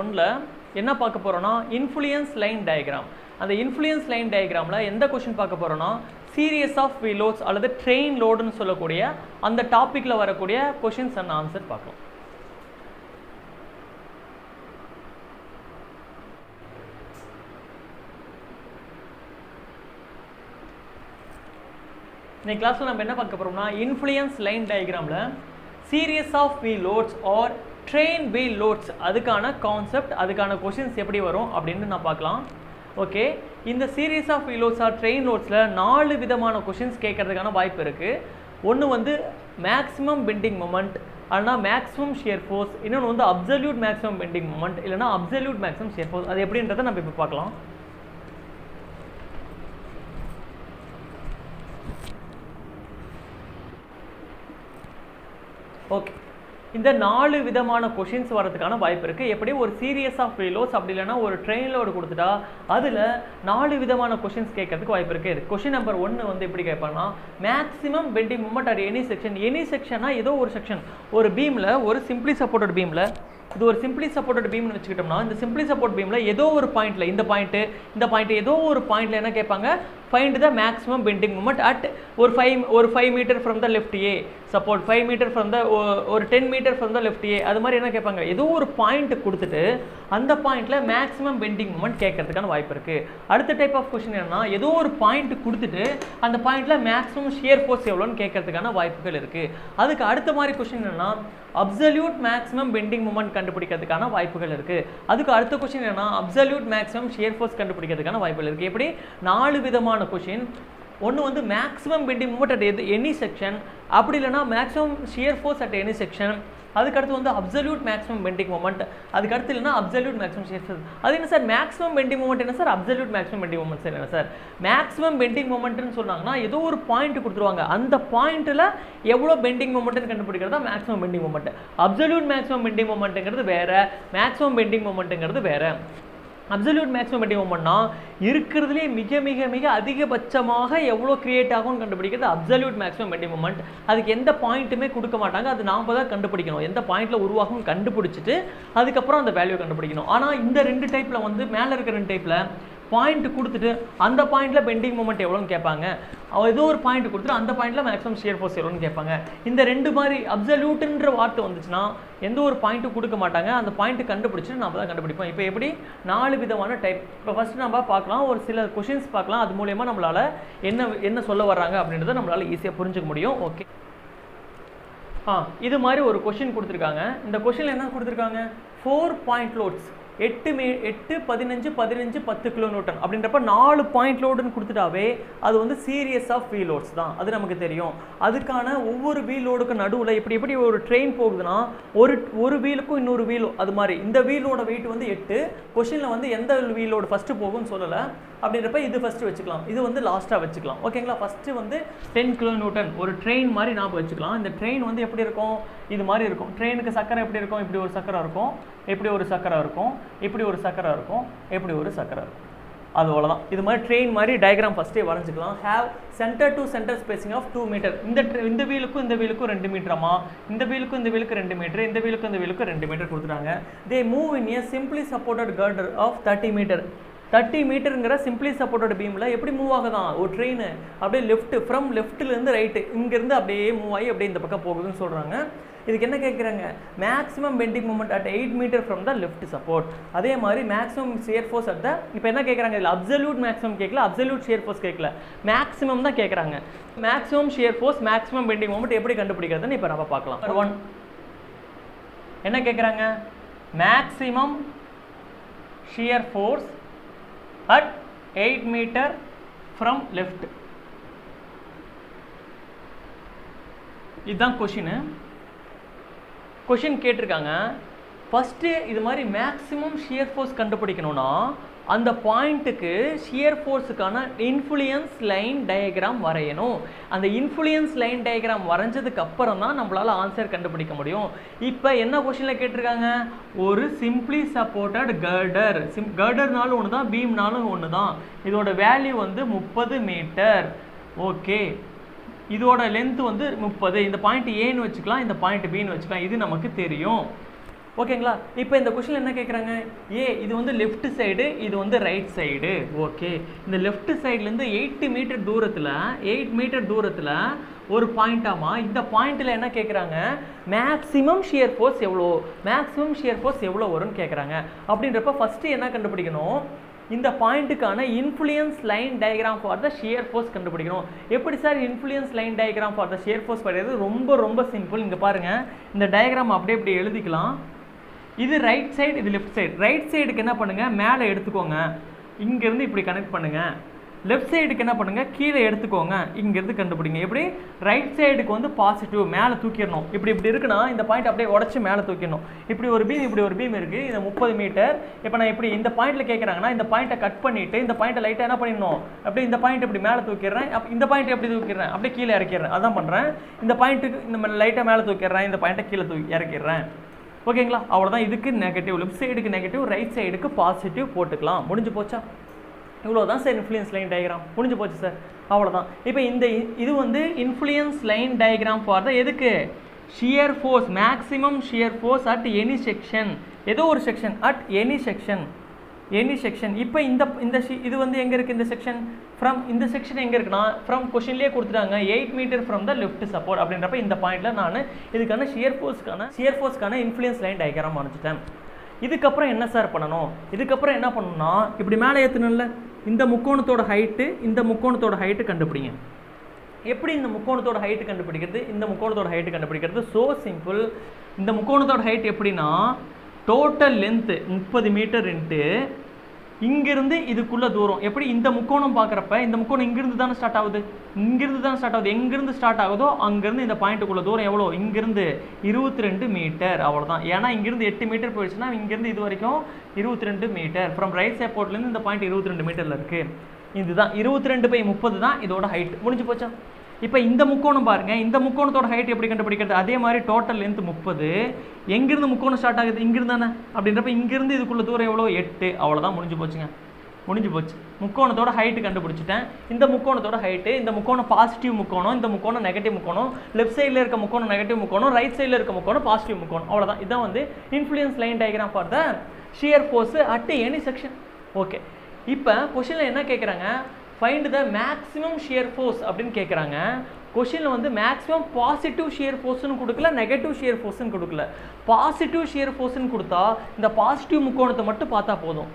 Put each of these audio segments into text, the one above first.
ஒன்ல என்ன பார்க்க போறோம்னா இன்ஃப்ளூயன்ஸ் லைன் டயக்ராம் அந்த இன்ஃப்ளூயன்ஸ் லைன் டயக்ராம்ல எந்த கொஷின் பார்க்க போறோம்னா சீரியஸ் ஆஃப் லோட்ஸ் அல்லது ட்ரெயின் லோடுன்னு சொல்லக்கூடிய அந்த டாப்பிக்கில் வரக்கூடிய கொஷின்ஸ் அண்ட் ஆன்சர் பார்க்கலாம். இன்னைக்கு கிளாஸில் நம்ம என்ன பார்க்க போறோம்னா இன்ஃப்ளூயன்ஸ் லைன் டயக்ராம்ல series of we loads or train wheel loads அதுக்கான கான்செப்ட் அதுக்கான கொஷின்ஸ் எப்படி வரும் அப்படின்னு நான் பார்க்கலாம். ஓகே இந்த series of wheel loads or train லோட்ஸில் நாலு விதமான கொஷின்ஸ் கேட்கறதுக்கான வாய்ப்பு இருக்குது ஒன்று வந்து மேக்ஸிமம் பெண்டிங் மொமெண்ட் ஆனால் மேக்ஸிமம் ஷியர் ஃபோர்ஸ் இன்னொன்று வந்து அப்சல்யூட் மேக்ஸிமம் பெண்டிங் மொமெண்ட் இல்லைனா அப்சல்யூட் மேக்ஸிமம் ஷியர் ஃபோர்ஸ் அது எப்படின்றத நம்ம இப்போ பார்க்கலாம். ஓகே இந்த நாலு விதமான கொஷின்ஸ் வரதுக்கான வாய்ப்பு இருக்குது எப்படி ஒரு சீரியஸ் ஆஃப் ஃபெயிலோஸ் அப்படி இல்லைன்னா ஒரு ட்ரெயின் லோடு கொடுத்துட்டா அதில் நாலு விதமான கொஷின்ஸ் கேட்கறதுக்கு வாய்ப்பு இருக்குது கொஷின் நம்பர் ஒன்று வந்து எப்படி கேட்பாங்கன்னா maximum bending moment at any section any செக்ஷனாக ஏதோ ஒரு செக்ஷன் ஒரு பீமில் ஒரு சிம்பிளி சப்போர்ட்டட் பீமில் இது ஒரு சிம்பிளி சப்போர்ட்டட் பீம்னு வச்சுக்கிட்டோம்னா இந்த சிம்பிளி சப்போர்ட் பீமில் ஏதோ ஒரு பாயிண்ட்டில் இந்த பாயிண்ட்டு இந்த பாயிண்ட் ஏதோ ஒரு பாயிண்டில் என்ன கேட்பாங்க? Find the maximum bending moment at ஒரு ஃபைவ் ஒரு five metre from the left a support five metre from the ஒரு ten metre from the left a அது மாதிரி என்ன கேட்பாங்க? ஏதோ ஒரு பாயிண்ட் கொடுத்துட்டு அந்த பாயிண்ட்டில் மேக்ஸிமம் பெண்டிங் மூமெண்ட் கேட்கறதுக்கான வாய்ப்பு இருக்குது அடுத்த டைப் ஆஃப் கொஷின் என்னன்னா ஏதோ ஒரு பாயிண்ட் கொடுத்துட்டு அந்த பாயிண்ட்டில் மேக்ஸிமம் ஷியர் ஃபோர்ஸ் எவ்வளோன்னு கேட்கறதுக்கான வாய்ப்புகள் இருக்குது அதுக்கு அடுத்த மாதிரி கொஷின் என்னன்னா அப்சல்யூட் மேக்ஸிமம் பெண்டிங் மூமெண்ட் கண்டுபிடிக்கிறதுக்கான வாய்ப்புகள் இருக்குது அதுக்கு அடுத்த கொஷின் என்னன்னா அப்சல்யூட் மேக்ஸிமம் ஷியர் ஃபோர்ஸ் கண்டுபிடிக்கிறதுக்கான வாய்ப்புகள் இருக்குது எப்படி? நாலு விதமான கொஷின் ஒன்று வந்து மேக்ஸிமம் பெண்டிங் மூமெண்ட் அட் எது எனி செக்ஷன் அப்படி இல்லைன்னா maximum shear force at any section அதுக்கடுத்து வந்து அப்சல்யூட் மேக்ஸிமம் பெண்டிங் மூமெண்ட் அதுக்கடுத்து இல்லைன்னா அப்சல்யூட் மேக்ஸிமம் ஷியர் அது என்ன சார் மேக்ஸிமம் பெண்டிங் மூமெண்ட் என்ன sir absolute maximum bending moment sir என்ன சார் மேக்ஸிமம் பெண்டிங் மூமெண்ட்னு சொன்னாங்கன்னா ஏதோ ஒரு பாயிண்ட் கொடுத்துருவாங்க. அந்த பாயிண்ட்டில் எவ்வளோ பெண்டிங் மூமெண்ட்னு கண்டுபிடிக்கிறதா maximum bending moment absolute maximum bending மூமெண்ட்டுங்கிறது வேறு. மேக்ஸிமம் பெண்டிங் மூமெண்ட்டுங்கிறது வேறு. அப்சல்யூட் மேக்ஸிமம் பெண்டிங் மூமெண்ட்னா இருக்கிறதுலே மிக மிக மிக அதிகபட்சமாக எவ்வளோ கிரியேட் ஆகும்னு கண்டுபிடிக்கிறது அப்சல்யூட் மேக்ஸிமம் பெண்டிங் மூமெண்ட் அதுக்கு எந்த பாயிண்ட்டுமே கொடுக்க மாட்டாங்க. அது நாம் தான் கண்டுபிடிக்கணும். எந்த பாயிண்ட்டில் உருவாகும் கண்டுபிடிச்சிட்டு அதுக்கப்புறம் அந்த வேல்யூ கண்டுபிடிக்கணும். ஆனால் இந்த ரெண்டு டைப்பில் வந்து மேலே இருக்கிற ரெண்டு டைப்பில் பாயிண்ட் கொடுத்துட்டு அந்த பாயிண்டில் பெண்டிங் மூமெண்ட் எவ்வளோன்னு கேட்பாங்க. அவள் ஏதோ ஒரு பாயிண்ட் கொடுத்துட்டு அந்த பாயிண்ட்டில் மேக்ஸிமம் ஷியர் ஃபோர்ஸ் எவ்வளோன்னு கேட்பாங்க. இந்த ரெண்டு மாதிரி அப்சல்யூட்டுன்ற வார்த்தை வந்துச்சுன்னா எந்த ஒரு பாயிண்ட்டும் கொடுக்க மாட்டாங்க. அந்த பாயிண்ட் கண்டுபிடிச்சிட்டு நம்ம தான் கண்டுபிடிப்போம். இப்போ எப்படி? நாலு விதமான டைப் இப்போ ஃபஸ்ட்டு நம்ம பார்க்கலாம் ஒரு சில கொஷின்ஸ் பார்க்கலாம். அது மூலயமா நம்மளால் என்ன என்ன சொல்ல வர்றாங்க அப்படின்றத நம்மளால் ஈஸியாக புரிஞ்சுக்க முடியும். ஓகே ஆ இது மாதிரி ஒரு கொஷின் கொடுத்துருக்காங்க. இந்த கொஷினில் என்ன கொடுத்துருக்காங்க? ஃபோர் பாயிண்ட் லோட்ஸ் எட்டு மே எட்டு பதினஞ்சு பதினஞ்சு பத்து கிலோ நியூட்டன் அப்படின்றப்ப நாலு பாயிண்ட் லோடுன்னு கொடுத்துட்டாவே அது வந்து சீரியஸ் ஆஃப் வீ லோட்ஸ் தான். அது நமக்கு தெரியும். அதுக்கான ஒவ்வொரு வீ லோடுக்கு நடுவில் இப்படி எப்படி ஒரு ட்ரெயின் போகுதுன்னா ஒரு ஒரு வீலுக்கும் இன்னொரு வீல் அது மாதிரி. இந்த வீலோட வெயிட் வந்து எட்டு. கொஷினில் வந்து எந்த வீலோடு ஃபஸ்ட்டு போகும்னு சொல்லலை. அப்படின்றப்ப இது ஃபஸ்ட்டு வச்சுக்கலாம். இது வந்து லாஸ்ட்டாக வச்சுக்கலாம். ஓகேங்களா ஃபஸ்ட்டு வந்து டென் கிலோ நியூட்டன் ஒரு ட்ரெயின் மாதிரி ஞாபகம் வச்சுக்கலாம். இந்த ட்ரெயின் வந்து எப்படி இருக்கும்? இது மாதிரி இருக்கும். ட்ரெயினுக்கு சக்கரை எப்படி இருக்கும்? இப்படி ஒரு சக்கரை இருக்கும். இப்படி ஒரு சக்கரை இருக்கும். இப்படி ஒரு சக்கரை இருக்கும். இப்படி ஒரு சக்கரை இருக்கும். அது அவ்வளோதான் இது மாதிரி ட்ரெயின் மாதிரி டயக்ராம் ஃபஸ்ட்டே வரைஞ்சிக்கலாம். Have centre to centre spacing of two metre இந்த இந்த வீலுக்கும் இந்த வீலுக்கும் ரெண்டு மீட்டராமா இந்த வீலுக்கும் இந்த வீலுக்கு ரெண்டு மீட்டர் இந்த வீலுக்கும் இந்த வீலுக்கு ரெண்டு மீட்டர் கொடுத்துட்டாங்க. They move in a simply supported girder of thirty metre thirty மீட்டருங்கிற simply supported பீமில் எப்படி மூவ் ஆகுதான்? ஒரு ட்ரெயின் அப்படியே லெஃப்ட் ஃப்ரம் லெஃப்ட்லேருந்து ரைட்டு இங்கேருந்து அப்படியே மூவ் ஆகி அப்படியே இந்த பக்கம் போகுதுன்னு சொல்கிறாங்க இதுக்கு என்ன கேட்குறாங்க maximum bending moment at eight metre from the left support அதே மாதிரி maximum shear force at the இப்போ என்ன கேட்குறாங்க இதில் அப்சல்யூட் மேக்ஸிமம் கேட்கல அப்சல்யூட் ஷேர் ஃபோர்ஸ் கேட்கல மேக்ஸிமம் தான் கேட்குறாங்க maximum shear force maximum bending moment எப்படி கண்டுபிடிக்கிறதுன்னு இப்போ நம்ம பார்க்கலாம். ஒன் என்ன கேட்குறாங்க maximum shear force at eight metre from left இதுதான் கொஷினு கொஷின் கேட்டிருக்காங்க. ஃபஸ்ட்டு இது மாதிரி மேக்ஸிமம் ஷியர் ஃபோர்ஸ் கண்டுபிடிக்கணும்னா அந்த பாயிண்ட்டுக்கு ஷியர் ஃபோர்ஸுக்கான இன்ஃப்ளூயன்ஸ் லைன் டயக்ராம் வரையணும். அந்த இன்ஃப்ளூயன்ஸ் லைன் டயக்ராம் வரைஞ்சதுக்கு அப்புறம் தான் நம்மளால் ஆன்சர் கண்டுபிடிக்க முடியும். இப்போ என்ன கொஷினில் கேட்டிருக்காங்க? ஒரு சிம்பிளி சப்போர்ட்டட் கர்டர் சிம் கர்டர்னாலும் ஒன்று தான் பீம்னாலும் ஒன்று தான் இதோட வேல்யூ வந்து முப்பது மீட்டர் ஓகே இதோட லென்த் வந்து முப்பது. இந்த பாயிண்ட் ஏன்னு வச்சுக்கலாம் இந்த பாயிண்ட் பின்னு வச்சுக்கலாம். இது நமக்கு தெரியும். ஓகேங்களா இப்போ இந்த கொஷின் என்ன கேட்குறாங்க ஏ இது வந்து லெஃப்ட் சைடு இது வந்து ரைட் சைடு ஓகே இந்த லெஃப்ட் சைட்லேருந்து எயிட்டு மீட்டர் தூரத்தில் எயிட் மீட்டர் தூரத்தில் ஒரு பாயிண்டாமா இந்த பாயிண்ட்டில் என்ன கேட்குறாங்க மேக்ஸிமம் ஷியர் ஃபோர்ஸ் எவ்வளோ? மேக்ஸிமம் ஷியர் ஃபோர்ஸ் எவ்வளோ வரும்னு கேட்குறாங்க அப்படின்றப்ப ஃபஸ்ட்டு என்ன கண்டுபிடிக்கணும்? இந்த பாயிண்ட்டுக்கான influence line diagram for the shear force கண்டுபிடிக்கணும் எப்படி sir influence line diagram for the shear force கிடையாது ரொம்ப ரொம்ப சிம்பிள் இங்கே பாருங்கள் இந்த டயக்ராம் அப்படியே இப்படி எழுதிக்கலாம். இது ரைட் சைடு இது லெஃப்ட் சைடு ரைட் சைடுக்கு என்ன பண்ணுங்கள் மேலே எடுத்துக்கோங்க. இங்கேருந்து இப்படி கனெக்ட் பண்ணுங்கள் லெஃப்ட் சைடுக்கு என்ன பண்ணுங்கள் கீழே எடுத்துக்கோங்க. இங்கேருந்து கண்டுபிடிங்க. எப்படி? ரைட் சைடுக்கு வந்து பாசிட்டிவ் மேலே தூக்கிடணும். இப்படி இப்படி இருக்குன்னா இந்த பாயிண்ட் அப்படியே உடச்சி மேலே தூக்கிடணும். இப்படி ஒரு பீம் இப்படி ஒரு பீம் இருக்குது இது முப்பது மீட்டர் இப்போ நான் இப்படி இந்த பாயிண்ட்டில் கேட்குறாங்கன்னா இந்த பாயிண்ட்டை கட் பண்ணிவிட்டு இந்த பாயிண்ட்டை லைட்டாக என்ன பண்ணிடணும்? அப்படியே இந்த பாயிண்ட் இப்படி மேலே தூக்கிடுறேன். அப்போ இந்த பாயிண்ட் எப்படி தூக்கிடுறேன்? அப்படியே கீழே இறக்கிடுறேன். அதான் பண்ணுறேன் இந்த பாயிண்ட்டுக்கு இந்த லைட்டாக மேலே தூக்கிடுறேன். இந்த பாயிண்ட்டை கீழே தூக்கி இறக்கிடுறேன். ஓகேங்களா? அவ்வளோதான் இதுக்கு நெகட்டிவ் லெஃப்ட் சைடுக்கு நெகட்டிவ் ரைட் சைடுக்கு பாசிட்டிவ் போட்டுக்கலாம். முடிஞ்சு போச்சா? இவ்வளோ தான் சார் இன்ஃப்ளூயன்ஸ் லைன் டயக்ராம் முடிஞ்சு போச்சு சார் அவ்வளோதான் இப்போ இந்த இது வந்து influence line diagram for the எதுக்கு? Shear force maximum shear force at any section ஏதோ ஒரு section at any section any section இப்போ இந்த இந்த இது வந்து எங்கே இருக்குது இந்த செக்ஷன் ஃப்ரம் இந்த செக்ஷன் எங்கே இருக்குன்னா ஃப்ரம் கொஷின்லேயே கொடுத்துட்டாங்க. Eight metre from the left support அப்படின்றப்ப இந்த பாயிண்ட்டில் நான் இதுக்கான ஷியர் ஃபோர்ஸ்க்கான ஷியர் ஃபோர்ஸ்க்கான இன்ஃப்ளூயன்ஸ் லைன் டயக்ராம் அனுப்பிச்சிட்டேன். இதுக்கப்புறம் என்ன சார் பண்ணணும்? இதுக்கப்புறம் என்ன பண்ணணும்னா இப்படி மேலே ஏற்றணும்ல இந்த முக்கோணத்தோட ஹைட்டு இந்த முக்கோணத்தோட ஹைட்டு கண்டுபிடிங்க. எப்படி இந்த முக்கோணத்தோட ஹைட்டு கண்டுபிடிக்கிறது? இந்த முக்கோணத்தோட ஹைட்டு கண்டுபிடிக்கிறது ஸோ சிம்பிள் இந்த முக்கோணத்தோட ஹைட் எப்படின்னா டோட்டல் லென்த்து முப்பது மீட்டர் இன்ட்டு இங்கிருந்து இதுக்குள்ள தூரம். எப்படி? இந்த முக்கோணம் பார்க்குறப்ப இந்த முக்கோணம் இங்கிருந்து தானே ஸ்டார்ட் ஆகுது? இங்கிருந்து தானே ஸ்டார்ட் ஆகுது. எங்கிருந்து ஸ்டார்ட் ஆகுதோ அங்கிருந்து இந்த பாயிண்ட்டுக்குள்ள தூரம் எவ்வளோ? இங்கிருந்து இருபத்தி ரெண்டு மீட்டர் அவ்வளோதான் ஏன்னா இங்கிருந்து எட்டு மீட்டர் போயிடுச்சுன்னா இங்கிருந்து இது வரைக்கும் இருபத்தி ரெண்டு மீட்டர் ஃப்ரம் ரைட் சேப்போர்ட்லேருந்து இந்த பாயிண்ட் இருபத்தி ரெண்டு மீட்டரில் இருக்குது இதுதான். இருபத்தி ரெண்டு பை முப்பது தான் இதோட ஹைட் முடிஞ்சு போச்சா? இப்போ இந்த முக்கோணம் பாருங்கள் இந்த முக்கோணத்தோட ஹைட் எப்படி கண்டுபிடிக்கிறது? அதே மாதிரி டோட்டல் லென்த் முப்பது. எங்கேருந்து முக்கோணம் ஸ்டார்ட் ஆகுது? இங்கிருந்து தானே? அப்படின்றப்ப இங்கிருந்து இதுக்குள்ள தூரம் எவ்வளோ எட்டு. அவ்வளோதான் முடிஞ்சு போச்சுங்க. முடிஞ்சு போச்சு. முக்கோணத்தோட ஹைட்டு கண்டுபிடிச்சிட்டேன். இந்த முக்கோணத்தோட ஹைட்டு இந்த முக்கோணம் பாசிட்டிவ் முக்கோணம் இந்த முக்கோணம் நெகட்டிவ் முக்கோணம் லெஃப்ட் சைடில் இருக்க முக்கோணம் நெகட்டிவ் முக்கோணம் ரைட் சைடில் இருக்க முக்கோணம் பாசிட்டிவ் முக்கோணம். அவ்வளோதான் இதான் வந்து influence line diagram for the shear force at any section okay இப்போ கொஷனில் என்ன கேட்குறாங்க find the maximum shear force அப்படின்னு கேட்குறாங்க கொஷினில் வந்து மேக்ஸிமம் பாசிட்டிவ் ஷியர் ஃபோர்ஸ்னு கொடுக்கல நெகட்டிவ் ஷியர் ஃபோர்ஸ்னு கொடுக்கல. பாசிட்டிவ் ஷியர் ஃபோர்ஸ்னு கொடுத்தா இந்த பாசிட்டிவ் முக்கோணத்தை மட்டும் பார்த்தா போதும்.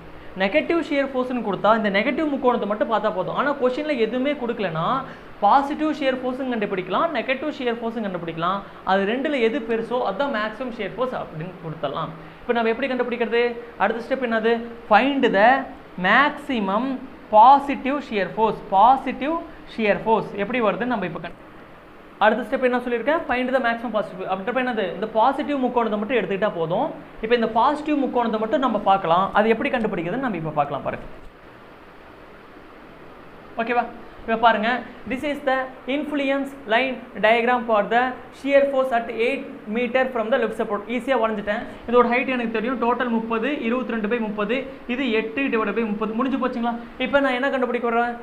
நெகட்டிவ் ஷியர் ஃபோர்ஸ்னு கொடுத்தா இந்த நெகட்டிவ் முக்கோணத்தை மட்டும் பார்த்தா போதும். ஆனால் கொஷினில் எதுவுமே கொடுக்கலனா பாசிட்டிவ் ஷேர் ஃபோர்ஸும் கண்டுபிடிக்கலாம் நெகட்டிவ் ஷேர் ஃபோர்ஸும் கண்டுபிடிக்கலாம். அது ரெண்டில் எது பெருசோ அதுதான் மேக்ஸிமம் ஷேர் ஃபோர்ஸ் அப்படின்னு கொடுத்துடலாம். இப்போ நம்ம எப்படி கண்டுபிடிக்கிறது? அடுத்த ஸ்டெப் என்னது? Find the maximum positive shear force positive shear force எப்படி வருதுன்னு நம்ம இப்போ கண் அடுத்த ஸ்டெப் என்ன சொல்லியிருக்கேன்? ஃபைண்ட் த மேக்ஸிமம் பாசிட்டிவ் அப்படின்றப்ப என்னது? இந்த பாசிட்டிவ் முக்கோணத்தை மட்டும் எடுத்துக்கிட்டால் போதும். இப்போ இந்த பாசிட்டிவ் முக்கோணத்தை மட்டும் நம்ம பார்க்கலாம். அது எப்படி கண்டுபிடிக்கிறதுன்னு நம்ம இப்போ பார்க்கலாம் பாருங்க. ஓகேவா இப்போ பாருங்கள் this is the influence line diagram for the shear force at eight metre from the left support ஈஸியாக வரைஞ்சிட்டேன். இதோட ஹைட் எனக்கு தெரியும். டோட்டல் முப்பது இருபத்தி ரெண்டு பை முப்பது இது எட்டு டிவைட் பை முப்பது. முடிஞ்சு போச்சுங்களா? இப்போ நான் என்ன கண்டுபிடிக்க போகிறேன்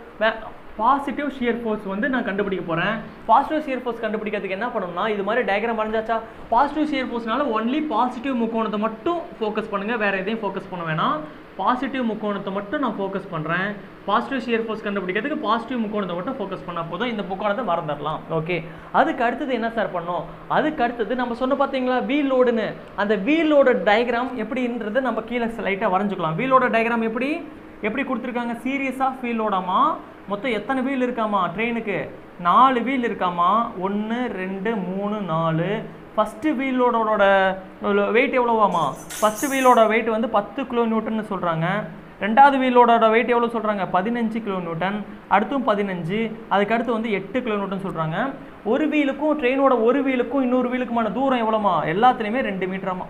பாசிட்டிவ் ஷியர் ஃபோர்ஸ் வந்து நான் கண்டுபிடிக்க போகிறேன் பாசிட்டிவ் ஷியர் ஃபோர்ஸ் கண்டுபிடிக்கிறதுக்கு என்ன பண்ணணும்னா இது மாதிரி டயக்ராம் வரைஞ்சாச்சா? பாசிட்டிவ் ஷியர் ஃபோர்ஸ்னால ஒன்லி பாசிட்டிவ் முக்கோணத்தை மட்டும் ஃபோக்கஸ் பண்ணுங்கள் வேறு எதையும் ஃபோக்கஸ் பண்ண வேணாம். பாசிட்டிவ் முக்கோணத்தை மட்டும் நான் ஃபோக்கஸ் பண்ணுறேன் பாசிட்டிவ் ஷியர் ஃபோர்ஸ் கண்டுபிடிக்கிறதுக்கு பாசிட்டிவ் முக்கோணத்தை மட்டும் ஃபோக்கஸ் பண்ணால் போதும். இந்த முக்கோணத்தை மறந்துடலாம். ஓகே அதுக்கு அடுத்தது என்ன சார் பண்ணோம்? அதுக்கு அடுத்தது நம்ம சொன்ன பார்த்தீங்களா வீல் லோடுன்னு அந்த வீல் லோட டயக்ராம் எப்படின்றது நம்ம கீழே லைட்டாக வரைஞ்சிக்கலாம். வீலோட டயக்ராம் எப்படி? எப்படி கொடுத்துருக்காங்க? சீரியஸாக ஃபீல் லோடாமா மொத்தம் எத்தனை வீல் இருக்காமா? ட்ரெயினுக்கு நாலு வீல் இருக்காமா? ஒன்று ரெண்டு மூணு நாலு. ஃபஸ்ட்டு வீலோட வெயிட் எவ்வளோவாமா ஃபஸ்ட்டு வீலோட வெயிட் வந்து பத்து கிலோ நியூட்டன்னு சொல்கிறாங்க ரெண்டாவது வீலோட வெயிட் எவ்வளோ சொல்கிறாங்க பதினஞ்சு கிலோ நியூட்டன் அடுத்தும் பதினஞ்சு அதுக்கு அடுத்து வந்து எட்டு கிலோ நியூட்டன் சொல்கிறாங்க ஒரு வீலுக்கும் ட்ரெயினோட ஒரு வீலுக்கும் இன்னொரு வீலுக்குமான தூரம் எவ்வளோமா எல்லாத்துலேயுமே ரெண்டு மீட்டராமா